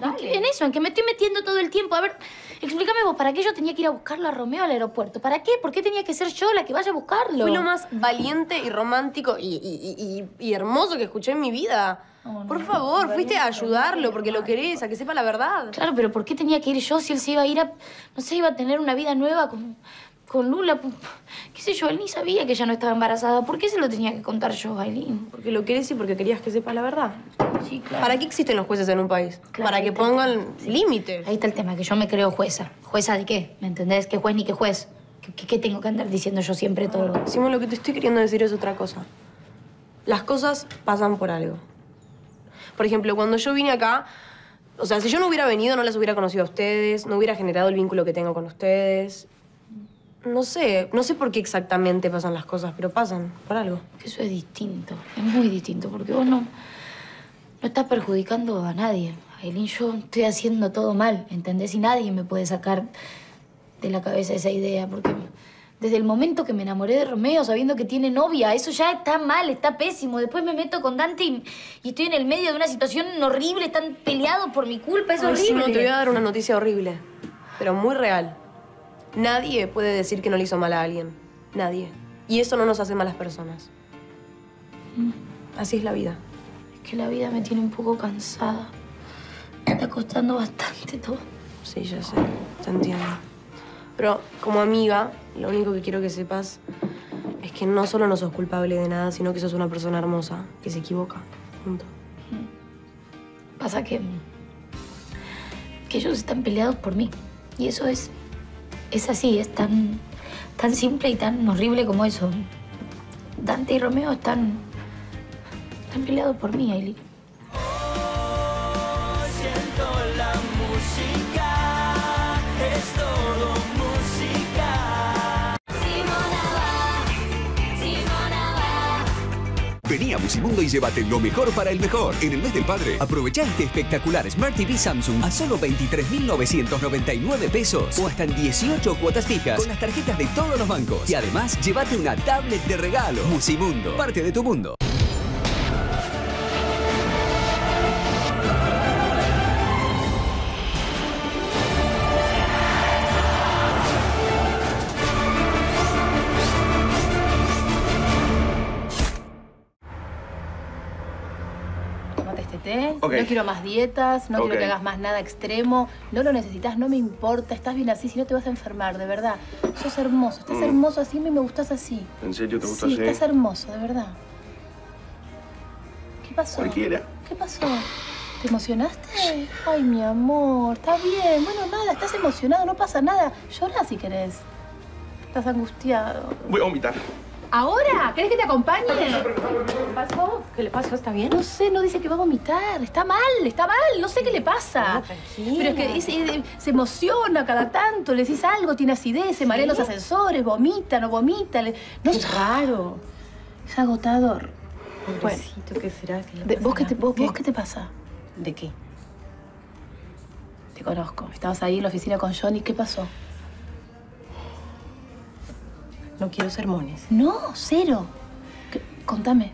¿En, qué- en eso, en que me estoy metiendo todo el tiempo. A ver, explícame vos, ¿para qué yo tenía que ir a buscarlo a Romeo al aeropuerto? ¿Para qué? ¿Por qué tenía que ser yo la que vaya a buscarlo? Fue lo más valiente y romántico y, y- y- y- hermoso que escuché en mi vida. Por favor, fuiste a ayudarlo porque lo querés, a que sepa la verdad. Claro, pero ¿por qué tenía que ir yo si él se iba a ir a... No sé, iba a tener una vida nueva con, con Lula? ¿Qué sé yo? Él ni sabía que ella no estaba embarazada. ¿Por qué se lo tenía que contar yo, Aileen? Porque lo querés y porque querías que sepa la verdad. Sí, claro. ¿Para qué existen los jueces en un país? Claro, Para que pongan límites. Ahí está el tema, que yo me creo jueza. ¿Jueza de qué? ¿Me entendés? ¿Qué juez ni qué juez? ¿Qué, qué- qué tengo que andar diciendo yo siempre todo? Simón, lo que te estoy queriendo decir es otra cosa. Las cosas pasan por algo. Por ejemplo, cuando yo vine acá, O sea, si yo no hubiera venido, no las hubiera conocido a ustedes, no hubiera generado el vínculo que tengo con ustedes. No sé, no sé por qué exactamente pasan las cosas, pero pasan, por algo. Eso es distinto, es muy distinto, porque vos no, no estás perjudicando a nadie. Aileen, yo estoy haciendo todo mal, ¿entendés? Y nadie me puede sacar de la cabeza esa idea, porque desde el momento que me enamoré de Romeo, sabiendo que tiene novia, eso ya está mal, está pésimo. Después me meto con Dante y, y estoy en el medio de una situación horrible, están peleados por mi culpa, es Ay, horrible. Simo, te voy a dar una noticia horrible, pero muy real. Nadie puede decir que no le hizo mal a alguien. Nadie. Y eso no nos hace malas personas. Así es la vida. Es que la vida me tiene un poco cansada. Me está costando bastante todo. Sí, ya sé. Te entiendo. Pero como amiga, lo único que quiero que sepas es que no solo no sos culpable de nada, sino que sos una persona hermosa que se equivoca. Punto. Pasa que. que ellos están peleados por mí. Y eso es. Es así, es tan. tan simple y tan horrible como eso. Dante y Romeo están. están peleados por mí, Aileen. Vení a Musimundo y llévate lo mejor para el mejor. En el mes del padre, aprovecha este espectacular Smart TV Samsung a solo 23.999 pesos o hasta en 18 cuotas fijas con las tarjetas de todos los bancos. Y además, llévate una tablet de regalo. Musimundo, parte de tu mundo. No quiero más dietas, no quiero que hagas más nada extremo. No lo necesitas, no me importa. Estás bien así, si no te vas a enfermar, de verdad. Sos hermoso, estás Mm. hermoso así, me gustas así. ¿En serio te gusta sí, así? estás hermoso, de verdad. ¿Qué pasó? Cualquiera. ¿Qué pasó? ¿Te emocionaste? Ay, mi amor, está bien. Bueno, nada, estás emocionado, no pasa nada. Llora si querés. Estás angustiado. Voy a vomitar. ¿Ahora? ¿Querés que te acompañe? ¿Qué pasó? ¿Qué le pasó? ¿Está bien? No sé, no dice que va a vomitar. Está mal, está mal. No sé qué le pasa. Pero es que es- es- se emociona cada tanto, le decís algo, tiene acidez, se marea en los ascensores, vomita, no vomita. le- No es raro. Es agotador. Pobrecito, ¿qué será? ¿Qué le De- ¿vos, qué te, vos qué te pasa? ¿De qué? Te conozco. Estabas ahí en la oficina con Johnny. ¿Qué pasó? No quiero sermones. No, cero. Contame.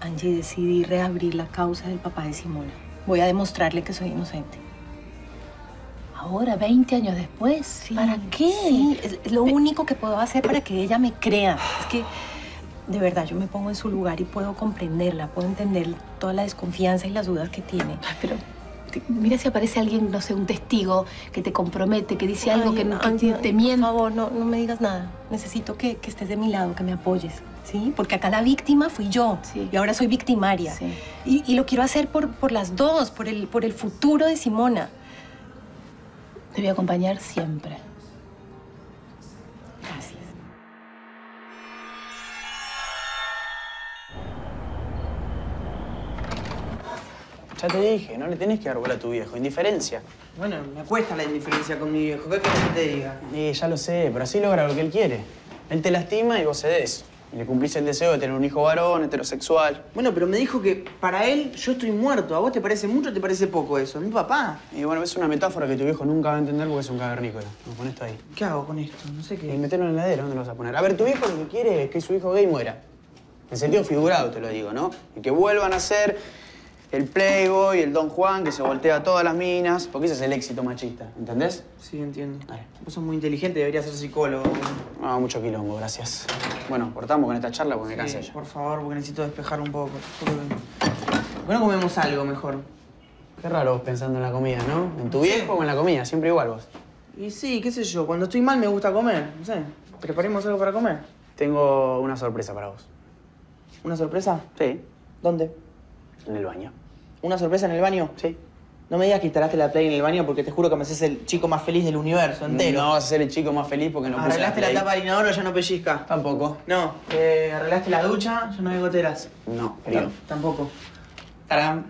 Angie, decidí reabrir la causa del papá de Simona. Voy a demostrarle que soy inocente. Ahora, 20 años después. ¿Para qué? Sí, es, es lo único que puedo hacer para que ella me crea. Es que, de verdad, yo me pongo en su lugar y puedo comprenderla, puedo entender toda la desconfianza y las dudas que tiene. pero te- mira si aparece alguien, no sé, un testigo que te compromete, que dice algo que, no- te miente. Por favor, no, no me digas nada. Necesito que, que estés de mi lado, que me apoyes. ¿Sí? Porque acá la víctima fui yo. Y ahora soy victimaria. Y, y lo quiero hacer por, por las dos, por el, por el futuro de Simona. Te voy a acompañar siempre. Ya te dije, no le tenés que dar bola a tu viejo. Indiferencia. Bueno, me cuesta la indiferencia con mi viejo. ¿Qué querés que te diga? Y ya lo sé, pero así logra lo que él quiere. Él te lastima y vos cedés. Y le cumplís el deseo de tener un hijo varón, heterosexual. Bueno, pero me dijo que para él yo estoy muerto. ¿A vos te parece mucho o te parece poco eso? Mi papá. Y bueno, es una metáfora que tu viejo nunca va a entender porque es un cavernícola. No, pon esto ahí. ¿Qué hago con esto? No sé qué. Y meterlo en la heladera, ¿dónde lo vas a poner? A ver, tu viejo lo que quiere es que su hijo gay muera. En sentido figurado te lo digo, ¿no? Y que vuelvan a ser el Playboy, el Don Juan, que se voltea a todas las minas, porque ese es el éxito machista, ¿entendés? Sí, entiendo. Vos sos muy inteligente, deberías ser psicólogo. No, mucho quilombo, gracias. Bueno, cortamos con esta charla porque me cansé Sí, por favor, porque necesito despejar un poco. ¿Por qué no comemos algo mejor? Qué raro vos pensando en la comida, ¿no? ¿En tu viejo o en la comida? Siempre igual vos. Y sí, qué sé yo, cuando estoy mal me gusta comer. No sé, preparemos algo para comer. Tengo una sorpresa para vos. ¿Una sorpresa? Sí. ¿Dónde? En el baño. ¿Una sorpresa en el baño? Sí. No me digas que instalaste la Play en el baño porque te juro que me haces el chico más feliz del universo entero. No vas a ser el chico más feliz porque no puse ¿Arreglaste la Play. tapa del inodoro ya no pellizca? Tampoco. No. Eh, ¿Arreglaste la ducha? Ya no hay goteras. No, frío. Tampoco. Tarán.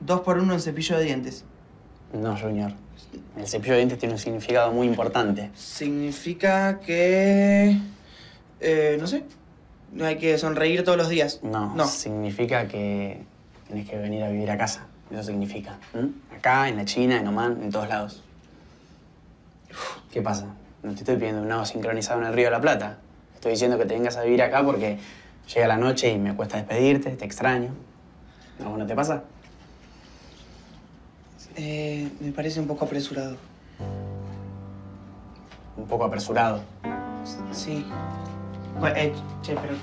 Dos por uno en cepillo de dientes. No, Junior. El cepillo de dientes tiene un significado muy importante. Significa que... eh, no sé. No hay que sonreír todos los días. No, No. significa que tenés que venir a vivir a casa. Eso significa. ¿m? Acá, en la China, en Oman, en todos lados. ¿Qué pasa? No te estoy pidiendo un nado sincronizado en el Río de la Plata. Estoy diciendo que te vengas a vivir acá porque llega la noche y me cuesta despedirte, te extraño. ¿No, ¿no te pasa? Eh, me parece un poco apresurado. Un poco apresurado. Sí. Bueno, eh, che, pero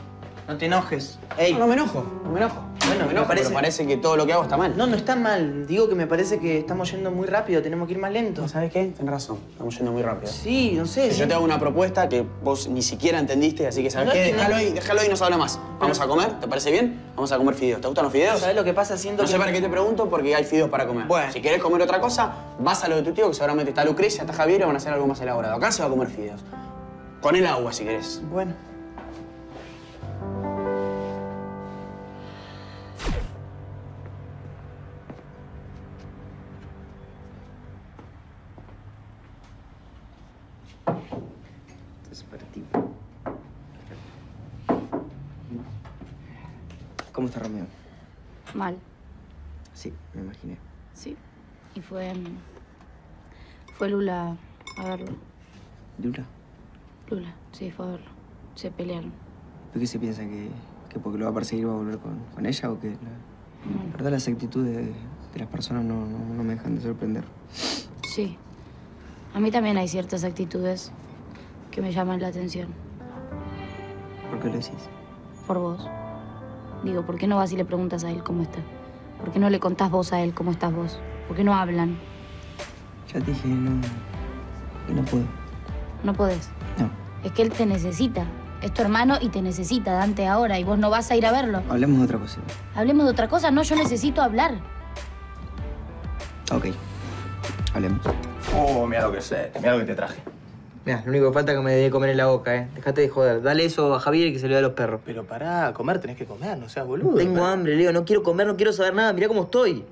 no te enojes. Ey. No, no me enojo, no me enojo. Bueno, me enojo, parece... pero parece que todo lo que hago está mal. No, no está mal. Digo que me parece que estamos yendo muy rápido, tenemos que ir más lento. ¿Sabes qué? Tienes razón, estamos yendo muy rápido. Sí, no sé. Si yo te hago una propuesta que vos ni siquiera entendiste, así que ¿sabes No, qué? no- Déjalo ahí, déjalo ahí y no se habla más. Vamos a comer, ¿te parece bien? Vamos a comer fideos. ¿Te gustan los fideos? ¿Sabes lo que pasa? Siento No sé para qué te pregunto, porque hay fideos para comer. Bueno. Si querés comer otra cosa, vas a lo de tu tío, que seguramente está Lucrecia, está Javier, y van a hacer algo más elaborado. Acá se va a comer fideos. Con el agua, si querés. Bueno. ¿Cómo está Romeo? Mal, Sí, me imaginé. sí. Y fue. mm, Fue Lula a verlo. ¿Lula? Lula, sí, fue a verlo. Se pelearon. ¿Por qué se piensa que, que porque lo va a perseguir va a volver con, con ella o que la, la verdad las actitudes de, de las personas no, no, no me dejan de sorprender? Sí. A mí también hay ciertas actitudes que me llaman la atención. ¿Por qué lo decís? Por vos. Digo, ¿por qué no vas y le preguntas a él cómo está? ¿Por qué no le contás vos a él cómo estás vos? ¿Por qué no hablan? Ya te dije, no, que no puedo. No podés. No. Es que él te necesita. Es tu hermano y te necesita, Dante, ahora. Y vos no vas a ir a verlo. Hablemos de otra cosa. Hablemos de otra cosa. No, yo necesito hablar. Ok, hablemos. Oh, mira lo que sé, mira lo que te traje. Mira, lo único que falta es que me dé comer en la boca, ¿eh? Dejate de joder. Dale eso a Javier y que se lo dé a los perros. Pero pará, comer tenés que comer, no seas boludo. Tengo hambre, Leo. No quiero comer, no quiero saber nada. Mirá cómo estoy.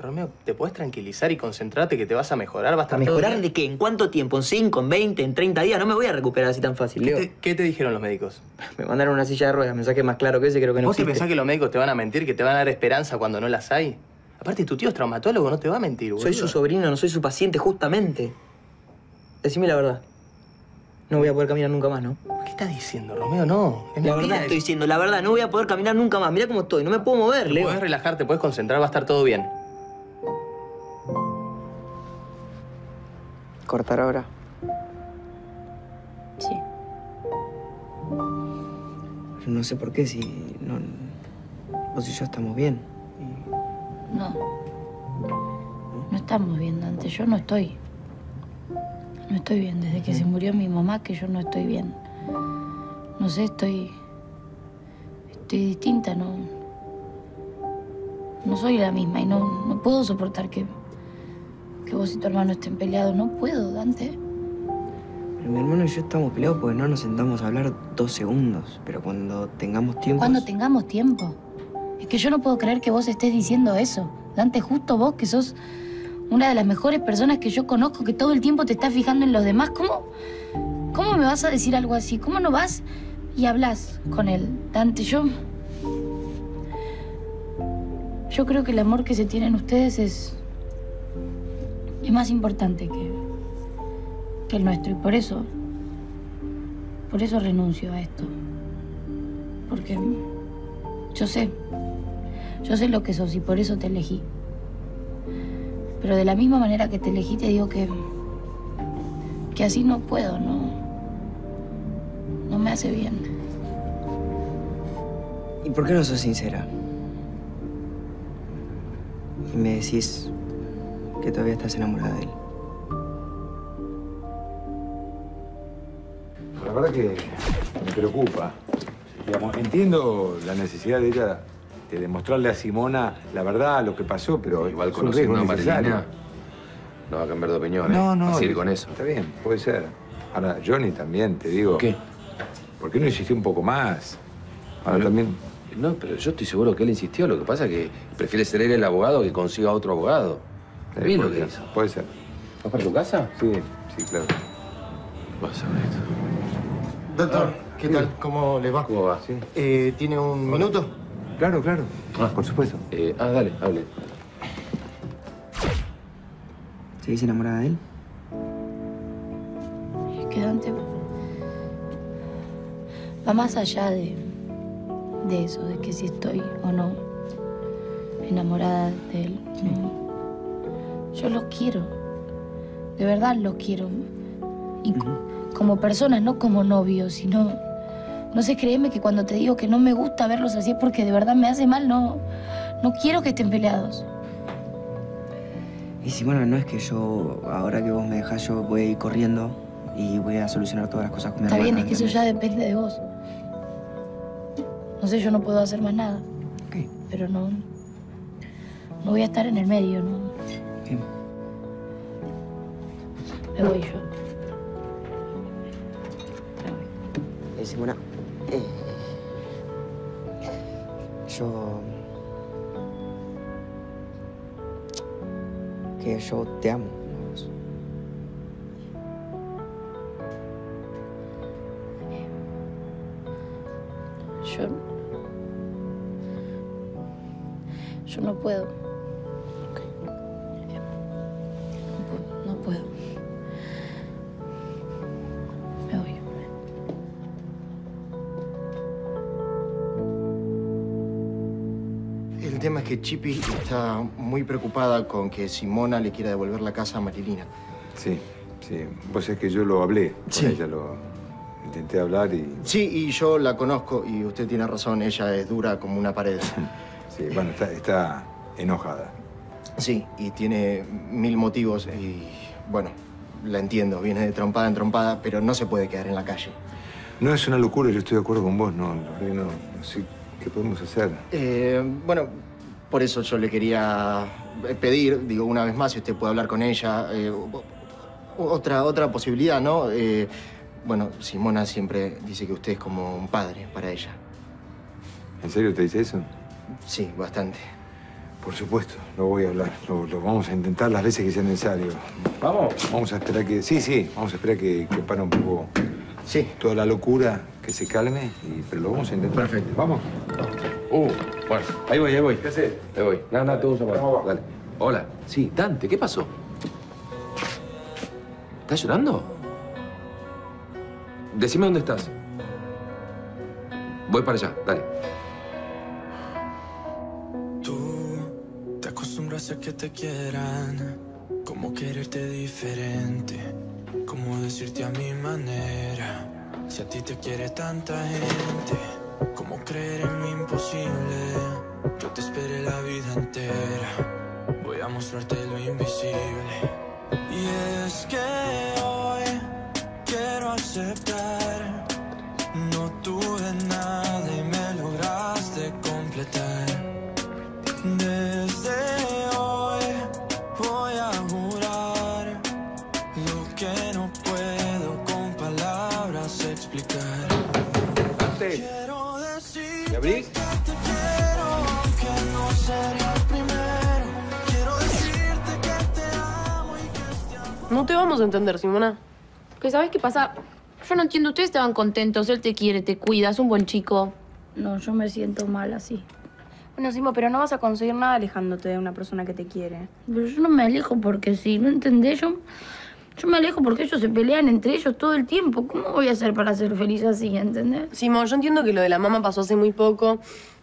Romeo, ¿te puedes tranquilizar y concentrarte que te vas a mejorar? Va a ¿A estar todo mejorar bien? de qué? ¿En cuánto tiempo? ¿En 5, en 20, en 30 días? No me voy a recuperar así tan fácil, ¿Qué Leo. te, qué te dijeron los médicos? Me mandaron una silla de ruedas, mensaje más claro que ese, creo que no ¿Vos te pensás que los médicos te van a mentir, que te van a dar esperanza cuando no las hay? Aparte, tu tío es traumatólogo, no te va a mentir, boludo. Soy su sobrino, no soy su paciente, justamente. Decime la verdad. No voy a poder caminar nunca más, ¿no? ¿Qué estás diciendo, Romeo? No. Es La mentira verdad estoy diciendo, la verdad, no voy a poder caminar nunca más. Mirá cómo estoy, no me puedo mover, Leo. Puedes relajarte, puedes concentrar, va a estar todo bien. ¿Cortar ahora? Sí. Pero no sé por qué, si no... Vos y yo estamos bien. No. No estamos bien, Dante. Yo no estoy. No estoy bien. Desde que se murió mi mamá, que yo no estoy bien. No sé, estoy. Estoy distinta, no. No soy la misma y no, no puedo soportar que. que vos y tu hermano estén peleados. No puedo, Dante. Pero mi hermano y yo estamos peleados porque no nos sentamos a hablar dos segundos. Pero cuando tengamos tiempo... Cuando tengamos tiempo. Es que yo no puedo creer que vos estés diciendo eso. Dante, justo vos, que sos una de las mejores personas que yo conozco, que todo el tiempo te estás fijando en los demás. ¿Cómo, cómo me vas a decir algo así? ¿Cómo no vas y hablas con él? Dante, yo... Yo creo que el amor que se tienen ustedes es... es más importante que... que el nuestro. Y por eso... por eso renuncio a esto. Porque... Yo sé. Yo sé lo que sos y por eso te elegí. Pero de la misma manera que te elegí, te digo que. que así no puedo, no. No me hace bien. ¿Y por qué no sos sincera? Y me decís que todavía estás enamorada de él. La verdad que me preocupa. Digamos, entiendo la necesidad de ella de demostrarle a Simona la verdad, lo que pasó, pero Igual conociendo a. Marilina, no va a cambiar de opinión, ¿eh? No, no. Va a seguir con eso. Está bien, puede ser. Ahora, Johnny también, te digo. ¿Qué? ¿Por qué no hiciste un poco más? Ahora también, No, pero yo estoy seguro que él insistió. Lo que pasa es que prefiere ser él el abogado que consiga otro abogado. Está bien lo que hizo. Puede ser. ¿Vas para tu casa? Sí, sí, claro. Vas a ver esto. Doctor, ¿qué tal? ¿Cómo le va? ¿Cómo va? Eh, ¿Tiene un minuto? Claro, claro. por supuesto. Eh, ah, dale, hable. ¿Seguís enamorada de él? Es que Dante va más allá de, de eso, de que si estoy o no enamorada de él. No. Yo lo quiero. De verdad lo quiero. Y co- como personas, no como novios, sino... No sé, créeme que cuando te digo que no me gusta verlos así es porque de verdad me hace mal, no, no quiero que estén peleados. Y si, bueno, no es que yo, ahora que vos me dejás, yo voy a ir corriendo y voy a solucionar todas las cosas con mi Está bien, es que eso ya depende de vos. No sé, yo no puedo hacer más nada. Pero no. No voy a estar en el medio, ¿no? Bien. Me voy yo. Eh, Simona, eh, yo... Que yo te amo. Yo. Yo no puedo. Que Chippy está muy preocupada con que Simona le quiera devolver la casa a Marilina. Sí, sí. Vos es que yo lo hablé. Sí. Ella lo intenté hablar y... Sí, y yo la conozco y usted tiene razón, ella es dura como una pared. Sí, bueno, está, está enojada. Sí, y tiene mil motivos y, bueno, la entiendo, viene de trompada en trompada, pero no se puede quedar en la calle. No es una locura, yo estoy de acuerdo con vos, no, que no, no sé qué podemos hacer. Eh, bueno, por eso yo le quería pedir, digo, una vez más, si usted puede hablar con ella, eh, otra, otra posibilidad, ¿no? Eh, bueno, Simona siempre dice que usted es como un padre para ella. ¿En serio te dice eso? Sí, bastante. Por supuesto, lo voy a hablar. Lo, lo vamos a intentar las veces que sea necesario. ¿Vamos? Vamos a esperar que... Sí, sí, vamos a esperar que, que pare un poco... Sí. Toda la locura, que se calme, y, pero lo vamos a intentar. Perfecto. Vamos. Uh, bueno, ahí voy, ahí voy. ¿Qué haces? Ahí voy. Nada, nada, todo un. Dale. Hola. Sí, Dante, ¿qué pasó? ¿Estás llorando? Decime dónde estás. Voy para allá, dale. Te acostumbras a que te quieran, como quererte diferente, como decirte a mi manera. Si a ti te quiere tanta gente, como creer en lo imposible. Yo te esperé la vida entera, voy a mostrarte lo invisible. Y es que hoy quiero aceptar, No te vamos a entender, Simona. Que sabes qué pasa? Yo no entiendo, ustedes estaban contentos, él te quiere, te cuida, es un buen chico. No, yo me siento mal así. Bueno, Simo, pero no vas a conseguir nada alejándote de una persona que te quiere. Pero yo no me alejo porque sí, ¿no entendés? Yo, yo me alejo porque ellos se pelean entre ellos todo el tiempo. ¿Cómo voy a hacer para ser feliz así, entendés? Simón, yo entiendo que lo de la mamá pasó hace muy poco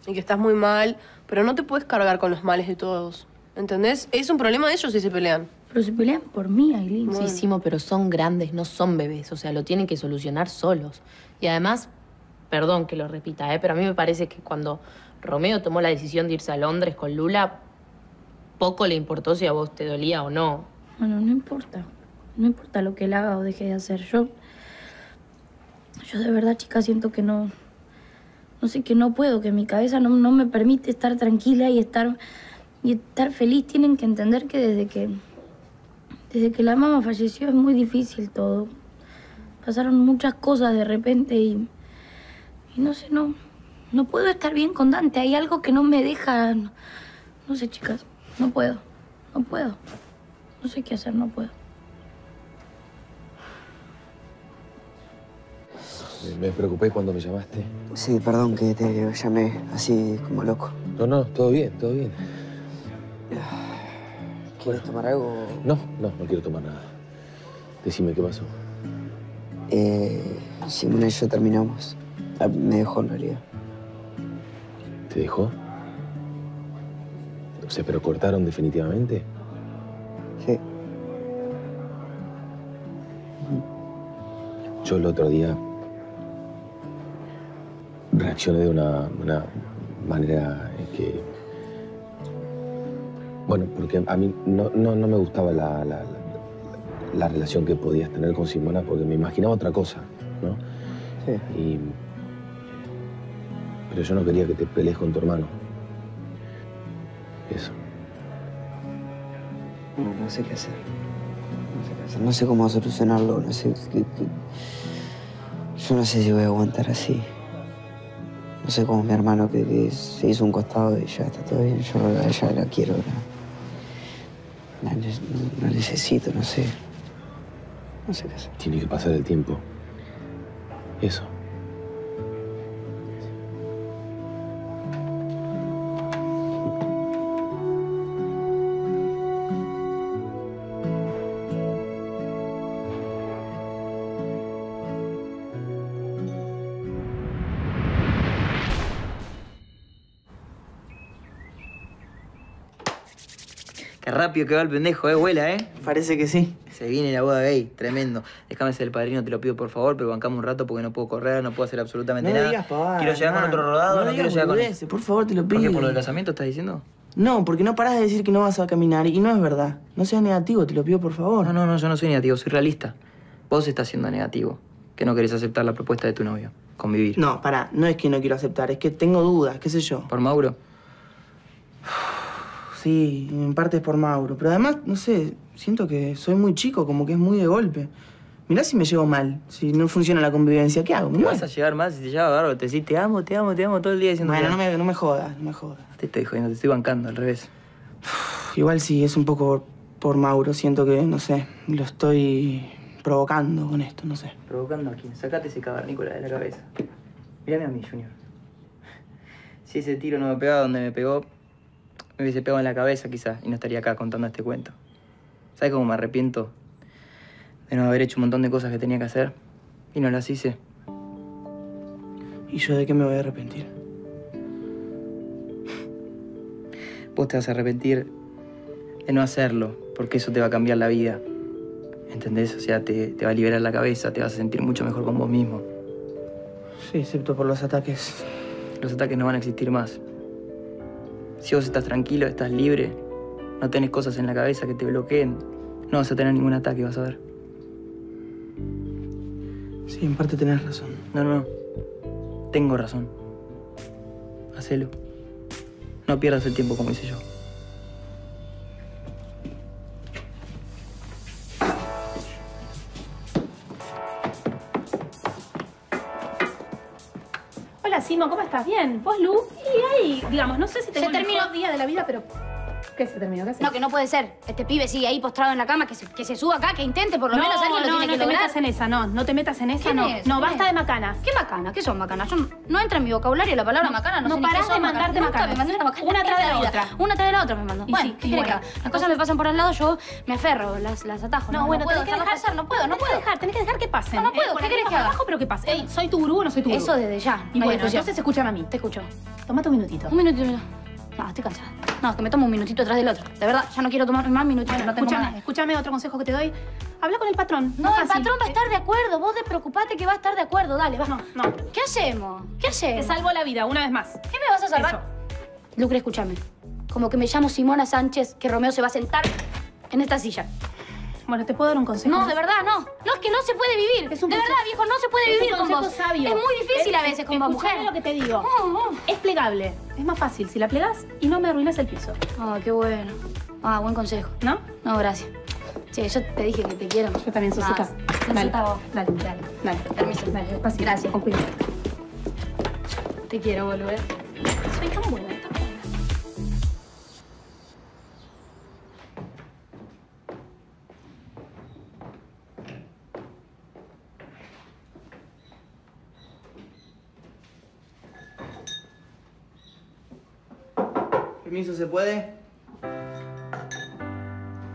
y que estás muy mal, pero no te puedes cargar con los males de todos. ¿Entendés? Es un problema de ellos si se pelean. Pero se pelean por mí, Aileen. Sí, Simo, pero son grandes, no son bebés. O sea, lo tienen que solucionar solos. Y además, perdón que lo repita, ¿eh? pero a mí me parece que cuando Romeo tomó la decisión de irse a Londres con Lula, poco le importó si a vos te dolía o no. Bueno, no importa. No importa lo que él haga o deje de hacer. Yo. Yo de verdad, chica, siento que no. No sé, que no puedo, que mi cabeza no, no me permite estar tranquila y estar. y estar feliz. Tienen que entender que desde que. Desde que la mamá falleció es muy difícil todo. Pasaron muchas cosas de repente y. Y no sé, no. No puedo estar bien con Dante. Hay algo que no me deja. No, no sé, chicas. No puedo. No puedo. No sé qué hacer, no puedo. Me preocupé cuando me llamaste. Sí, perdón que te llamé así como loco. No, no, todo bien, todo bien. ¿Quieres tomar algo? No, no, no quiero tomar nada. Decime qué pasó. Eh, Simona y yo terminamos. Ah, Me dejó en realidad. ¿Te dejó? O sea, pero cortaron definitivamente. Sí. Yo el otro día reaccioné de una, una manera en que. Bueno, porque a mí no, no, no me gustaba la, la, la- la relación que podías tener con Simona porque me imaginaba otra cosa, ¿no? Sí. Y. Pero yo no quería que te pelees con tu hermano. Eso. No, no sé qué hacer. No sé qué hacer. No sé cómo solucionarlo. No sé qué- qué- Yo no sé si voy a aguantar así. No sé cómo mi hermano que, que se hizo un costado y ya está todo bien. Yo a ella la quiero. La necesito, no sé. No sé qué hacer. Tiene que pasar el tiempo. Eso. Rápido que va el pendejo, eh, vuela, eh. Parece que sí. Se viene la boda gay, tremendo. Déjame ser el padrino, te lo pido por favor, pero bancame un rato porque no puedo correr, no puedo hacer absolutamente No nada. digas pavadas, quiero llegar con man. otro rodado, no, No quiero llegar con. boludeces, por favor, te lo ¿Por qué? pido. ¿Por lo del casamiento estás diciendo? No, porque no parás de decir que no vas a caminar y no es verdad. No seas negativo, te lo pido por favor. No, no, no, yo no soy negativo, soy realista. Vos estás siendo negativo, que no querés aceptar la propuesta de tu novio, convivir. No, pará, no es que no quiero aceptar, es que tengo dudas, qué sé yo. ¿Por Mauro? Sí, en parte es por Mauro, pero además, no sé, siento que soy muy chico, como que es muy de golpe. Mirá si me llevo mal, si no funciona la convivencia, ¿qué hago? Me vas a llegar más si te lleva bárbaro, te decís te amo, te amo, te amo todo el día diciendo. Bueno, no me, no me jodas, no me jodas. Te estoy jodiendo, te estoy bancando, al revés. Igual sí, es un poco por Mauro, siento que, no sé, lo estoy provocando con esto, no sé. ¿Provocando a quién? Sacate ese cavernícola de la cabeza. Mírame a mí, Junior. Si ese tiro no me pegaba donde me pegó, me hubiese pegado en la cabeza quizás y no estaría acá contando este cuento. ¿Sabes cómo me arrepiento de no haber hecho un montón de cosas que tenía que hacer y no las hice? ¿Y yo de qué me voy a arrepentir? Vos te vas a arrepentir de no hacerlo, porque eso te va a cambiar la vida. ¿Entendés? O sea, te, te va a liberar la cabeza, te vas a sentir mucho mejor con vos mismo. Sí, excepto por los ataques. Los ataques no van a existir más. Si vos estás tranquilo, estás libre, no tenés cosas en la cabeza que te bloqueen, no vas a tener ningún ataque, vas a ver. Sí, en parte tenés razón. No, no, no. Tengo razón. Hacelo. No pierdas el tiempo como hice yo. Bien. ¿Vos, Lu? Y ahí, digamos, no sé si tengo el terminó. mejor día de la vida, pero... ¿Qué se terminó? ¿Qué se No, que no puede ser. Este pibe sigue ahí postrado en la cama, que se, que se suba acá, que intente, por lo no, menos alguien lo no, tiene no que te lograr. metas en esa, no. No te metas en esa, ¿Quién no. es? No, ¿Quién basta es? de macanas. ¿Qué macanas? ¿Qué son macanas? Yo no, no entra en mi vocabulario la palabra macana, no, no sé ni qué parás son de mandarte macanas. me mandé una macana Una tras de la otra. Una tras de la otra me mandó. Bueno, sí, ¿qué quiere que bueno. haga? Las cosas me pasan por al lado, yo me aferro, las, las atajo. No, bueno, tenés que dejar... pasar, no puedo, no puedo. que dejar, tenés que dejar que pasen. No, no puedo, ¿qué querés que haga? pero que pase. ¿soy tu gurú o no soy tu gurú? Eso desde ya. Y no bueno, entonces escúchame a mí. Te escucho. Tómate un minutito. Un minutito, mira. No, estoy cansada. No, es que me tomo un minutito atrás del otro. De verdad, ya no quiero tomar más minutitos. no tengo Escúchame, ganas. escúchame otro consejo que te doy. Habla con el patrón. No, más el fácil. patrón va a estar de acuerdo. Vos despreocupate que va a estar de acuerdo. Dale, va. No, no. ¿Qué hacemos? ¿Qué Te hacemos? salvo la vida, una vez más. ¿Qué me vas a salvar? Lucre, escúchame. Como que me llamo Simona Sánchez, que Romeo se va a sentar en esta silla. Bueno, ¿te puedo dar un consejo? No, de verdad, no. No, es que no se puede vivir. Es un de verdad, viejo, no se puede Es vivir un con vos. sabio. Es muy difícil a Es- veces con vos, mujer. lo que te digo. Oh, oh. Es plegable. Es más fácil si la plegas y no me arruinas el piso. Ah, qué bueno. Ah, buen consejo. ¿No? No, gracias. Sí, yo te dije que te quiero. Yo también, Susita. Más. Dale, vos. dale, dale, dale. Permiso. Dale. Gracias. Con cuidado. Te quiero volver. Soy tan buena, Permiso, ¿se puede?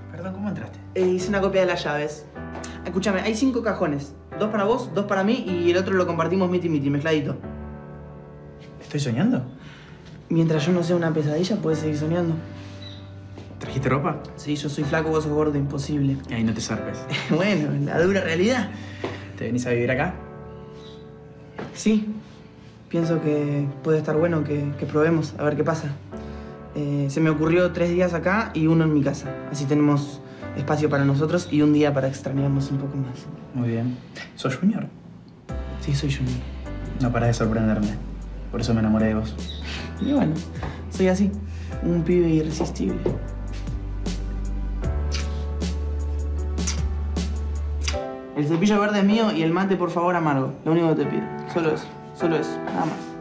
Perdón, ¿cómo entraste? Eh, hice una copia de las llaves. Escúchame, hay cinco cajones. Dos para vos, dos para mí y el otro lo compartimos miti miti, mezcladito. ¿Estoy soñando? Mientras yo no sea una pesadilla, puedes seguir soñando. ¿Trajiste ropa? Sí, yo soy flaco, vos sos gordo, imposible. Ahí no te zarpes. bueno, la dura realidad. ¿Te venís a vivir acá? Sí. Pienso que puede estar bueno que, que probemos, a ver qué pasa. Eh, se me ocurrió tres días acá y uno en mi casa. Así tenemos espacio para nosotros y un día para extrañarnos un poco más. Muy bien. ¿Sos Junior? Sí, soy Junior. No parás de sorprenderme. Por eso me enamoré de vos. Y bueno, soy así. Un pibe irresistible. El cepillo verde es mío y el mate, por favor, amargo. Lo único que te pido. Solo eso. Solo eso. Nada más.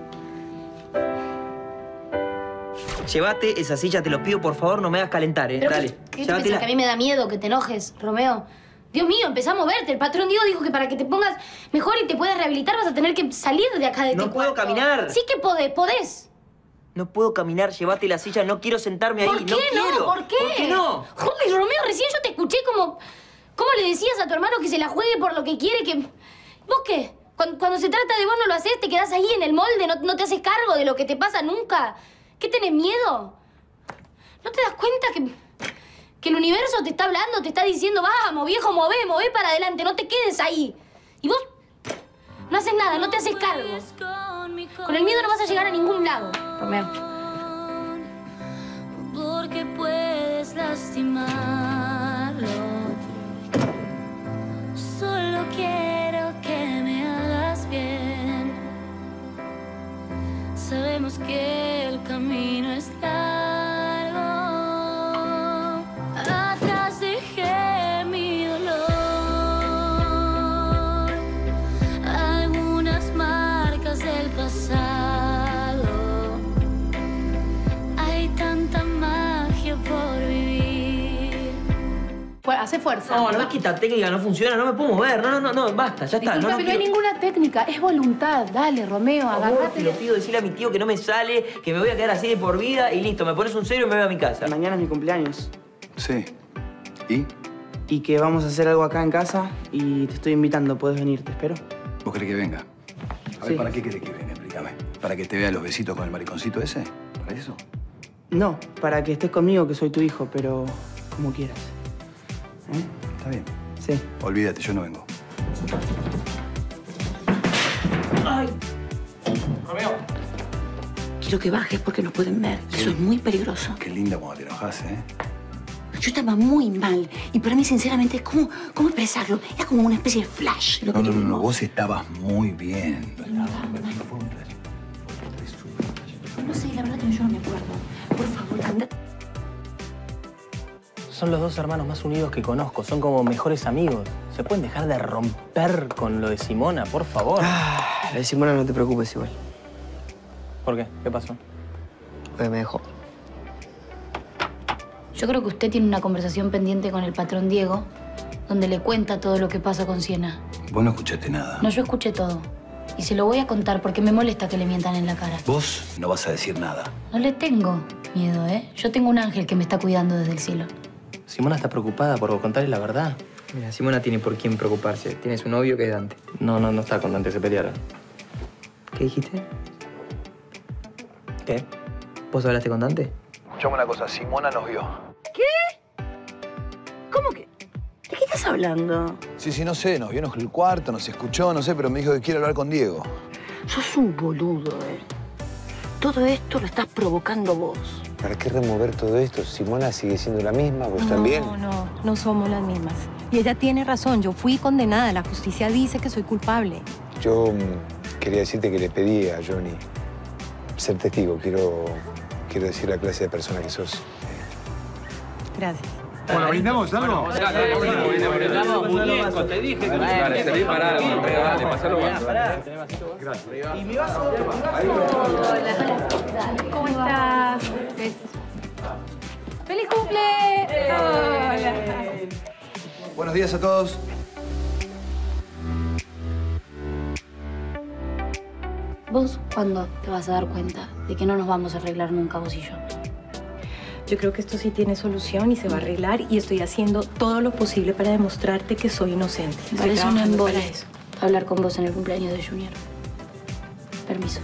Llévate esa silla, te lo pido, por favor, no me hagas calentar, ¿eh? Pero Dale. ¿Qué, te? ¿Que a mí me da miedo que te enojes, Romeo? Dios mío, empezá a moverte. El patrón Diego dijo que para que te pongas mejor y te puedas rehabilitar vas a tener que salir de acá de No este puedo caminar. Sí que podés, podés. No puedo caminar, llévate la silla, no quiero sentarme ahí. ¿Por qué no? quiero. ¿Por qué? ¿Por qué no? Joder, Romeo, recién yo te escuché como... ¿Cómo le decías a tu hermano que se la juegue por lo que quiere que... ¿Vos qué? Cuando, cuando se trata de vos no lo haces, te quedás ahí en el molde, no, no te haces cargo de lo que te pasa nunca. ¿Qué tenés miedo? ¿No te das cuenta que, que el universo te está hablando, te está diciendo, vamos, viejo, mové, mové para adelante, no te quedes ahí? Y vos no haces nada, no te haces cargo. Con el miedo no vas a llegar a ningún lado, Romeo. porque puedes lastimarlo. Solo quiero que me hagas bien. Sabemos que Hace fuerza. No, no es que esta técnica no funciona, no me puedo mover. No, no, no, no, basta, ya está. No, Disculpa, no pero no hay quiero- ninguna técnica, es voluntad. Dale, Romeo, agárrate. te lo pido, decirle a mi tío que no me sale, que me voy a quedar así de por vida y listo, me pones un cero y me voy a mi casa. Mañana es mi cumpleaños. Sí. ¿Y? Y que vamos a hacer algo acá en casa y te estoy invitando, puedes venir, te espero. ¿Vos querés que venga? A ver, Sí. ¿para qué querés que venga? Explícame. ¿Para que te vea los besitos con el mariconcito ese? ¿Para eso? No, para que estés conmigo, que soy tu hijo, pero como quieras. ¿Eh? Está bien. Sí. Olvídate, yo no vengo. ¡Ay! Romeo. Quiero que bajes porque nos pueden ver. Eso es muy peligroso. Qué linda cuando te enojas, ¿eh? Yo estaba muy mal y para mí, sinceramente, es como, ¿cómo expresarlo? Era como una especie de flash. Lo que No, no, no, no, vos estabas muy bien. No sé, la verdad que yo no me acuerdo. Por favor, anda. Son los dos hermanos más unidos que conozco. Son como mejores amigos. ¿Se pueden dejar de romper con lo de Simona, por favor? Ah, la de Simona no te preocupes igual. ¿Por qué? ¿Qué pasó? Porque me dejó. Yo creo que usted tiene una conversación pendiente con el patrón Diego, donde le cuenta todo lo que pasa con Siena. Vos no escuchaste nada. No, yo escuché todo. Y se lo voy a contar porque me molesta que le mientan en la cara. Vos no vas a decir nada. No le tengo miedo, ¿eh? Yo tengo un ángel que me está cuidando desde el cielo. Simona está preocupada por contarle la verdad. Mira, Simona tiene por quién preocuparse. Tiene su novio que es Dante. No, no, no está con Dante, se pelearon. ¿Qué dijiste? ¿Qué? ¿Vos hablaste con Dante? Escuchame una cosa, Simona nos vio. ¿Qué? ¿Cómo que? ¿De qué estás hablando? Sí, sí, no sé, nos vio en el cuarto, nos escuchó, no sé, pero me dijo que quiere hablar con Diego. Sos un boludo, ¿eh? Todo esto lo estás provocando vos. ¿Para qué remover todo esto? Simona sigue siendo la misma, vos también. No, no, no somos las mismas. Y ella tiene razón, yo fui condenada, la justicia dice que soy culpable. Yo mm, quería decirte que le pedí a Johnny ser testigo. Quiero, quiero decir la clase de persona que sos. Gracias. Bueno, ¿brindamos algo? Te dije que parado, dale, pasalo ¿Y mi vaso? Hola. ¿Cómo estás? ¡Feliz cumple! Hola. Buenos días a todos. ¿Vos cuándo te vas a dar cuenta de que no nos vamos a arreglar nunca vos y yo? Yo creo que esto sí tiene solución y se va a arreglar y estoy haciendo todo lo posible para demostrarte que soy inocente. Parece un embole para eso. hablar con vos en el cumpleaños de Junior. Permiso.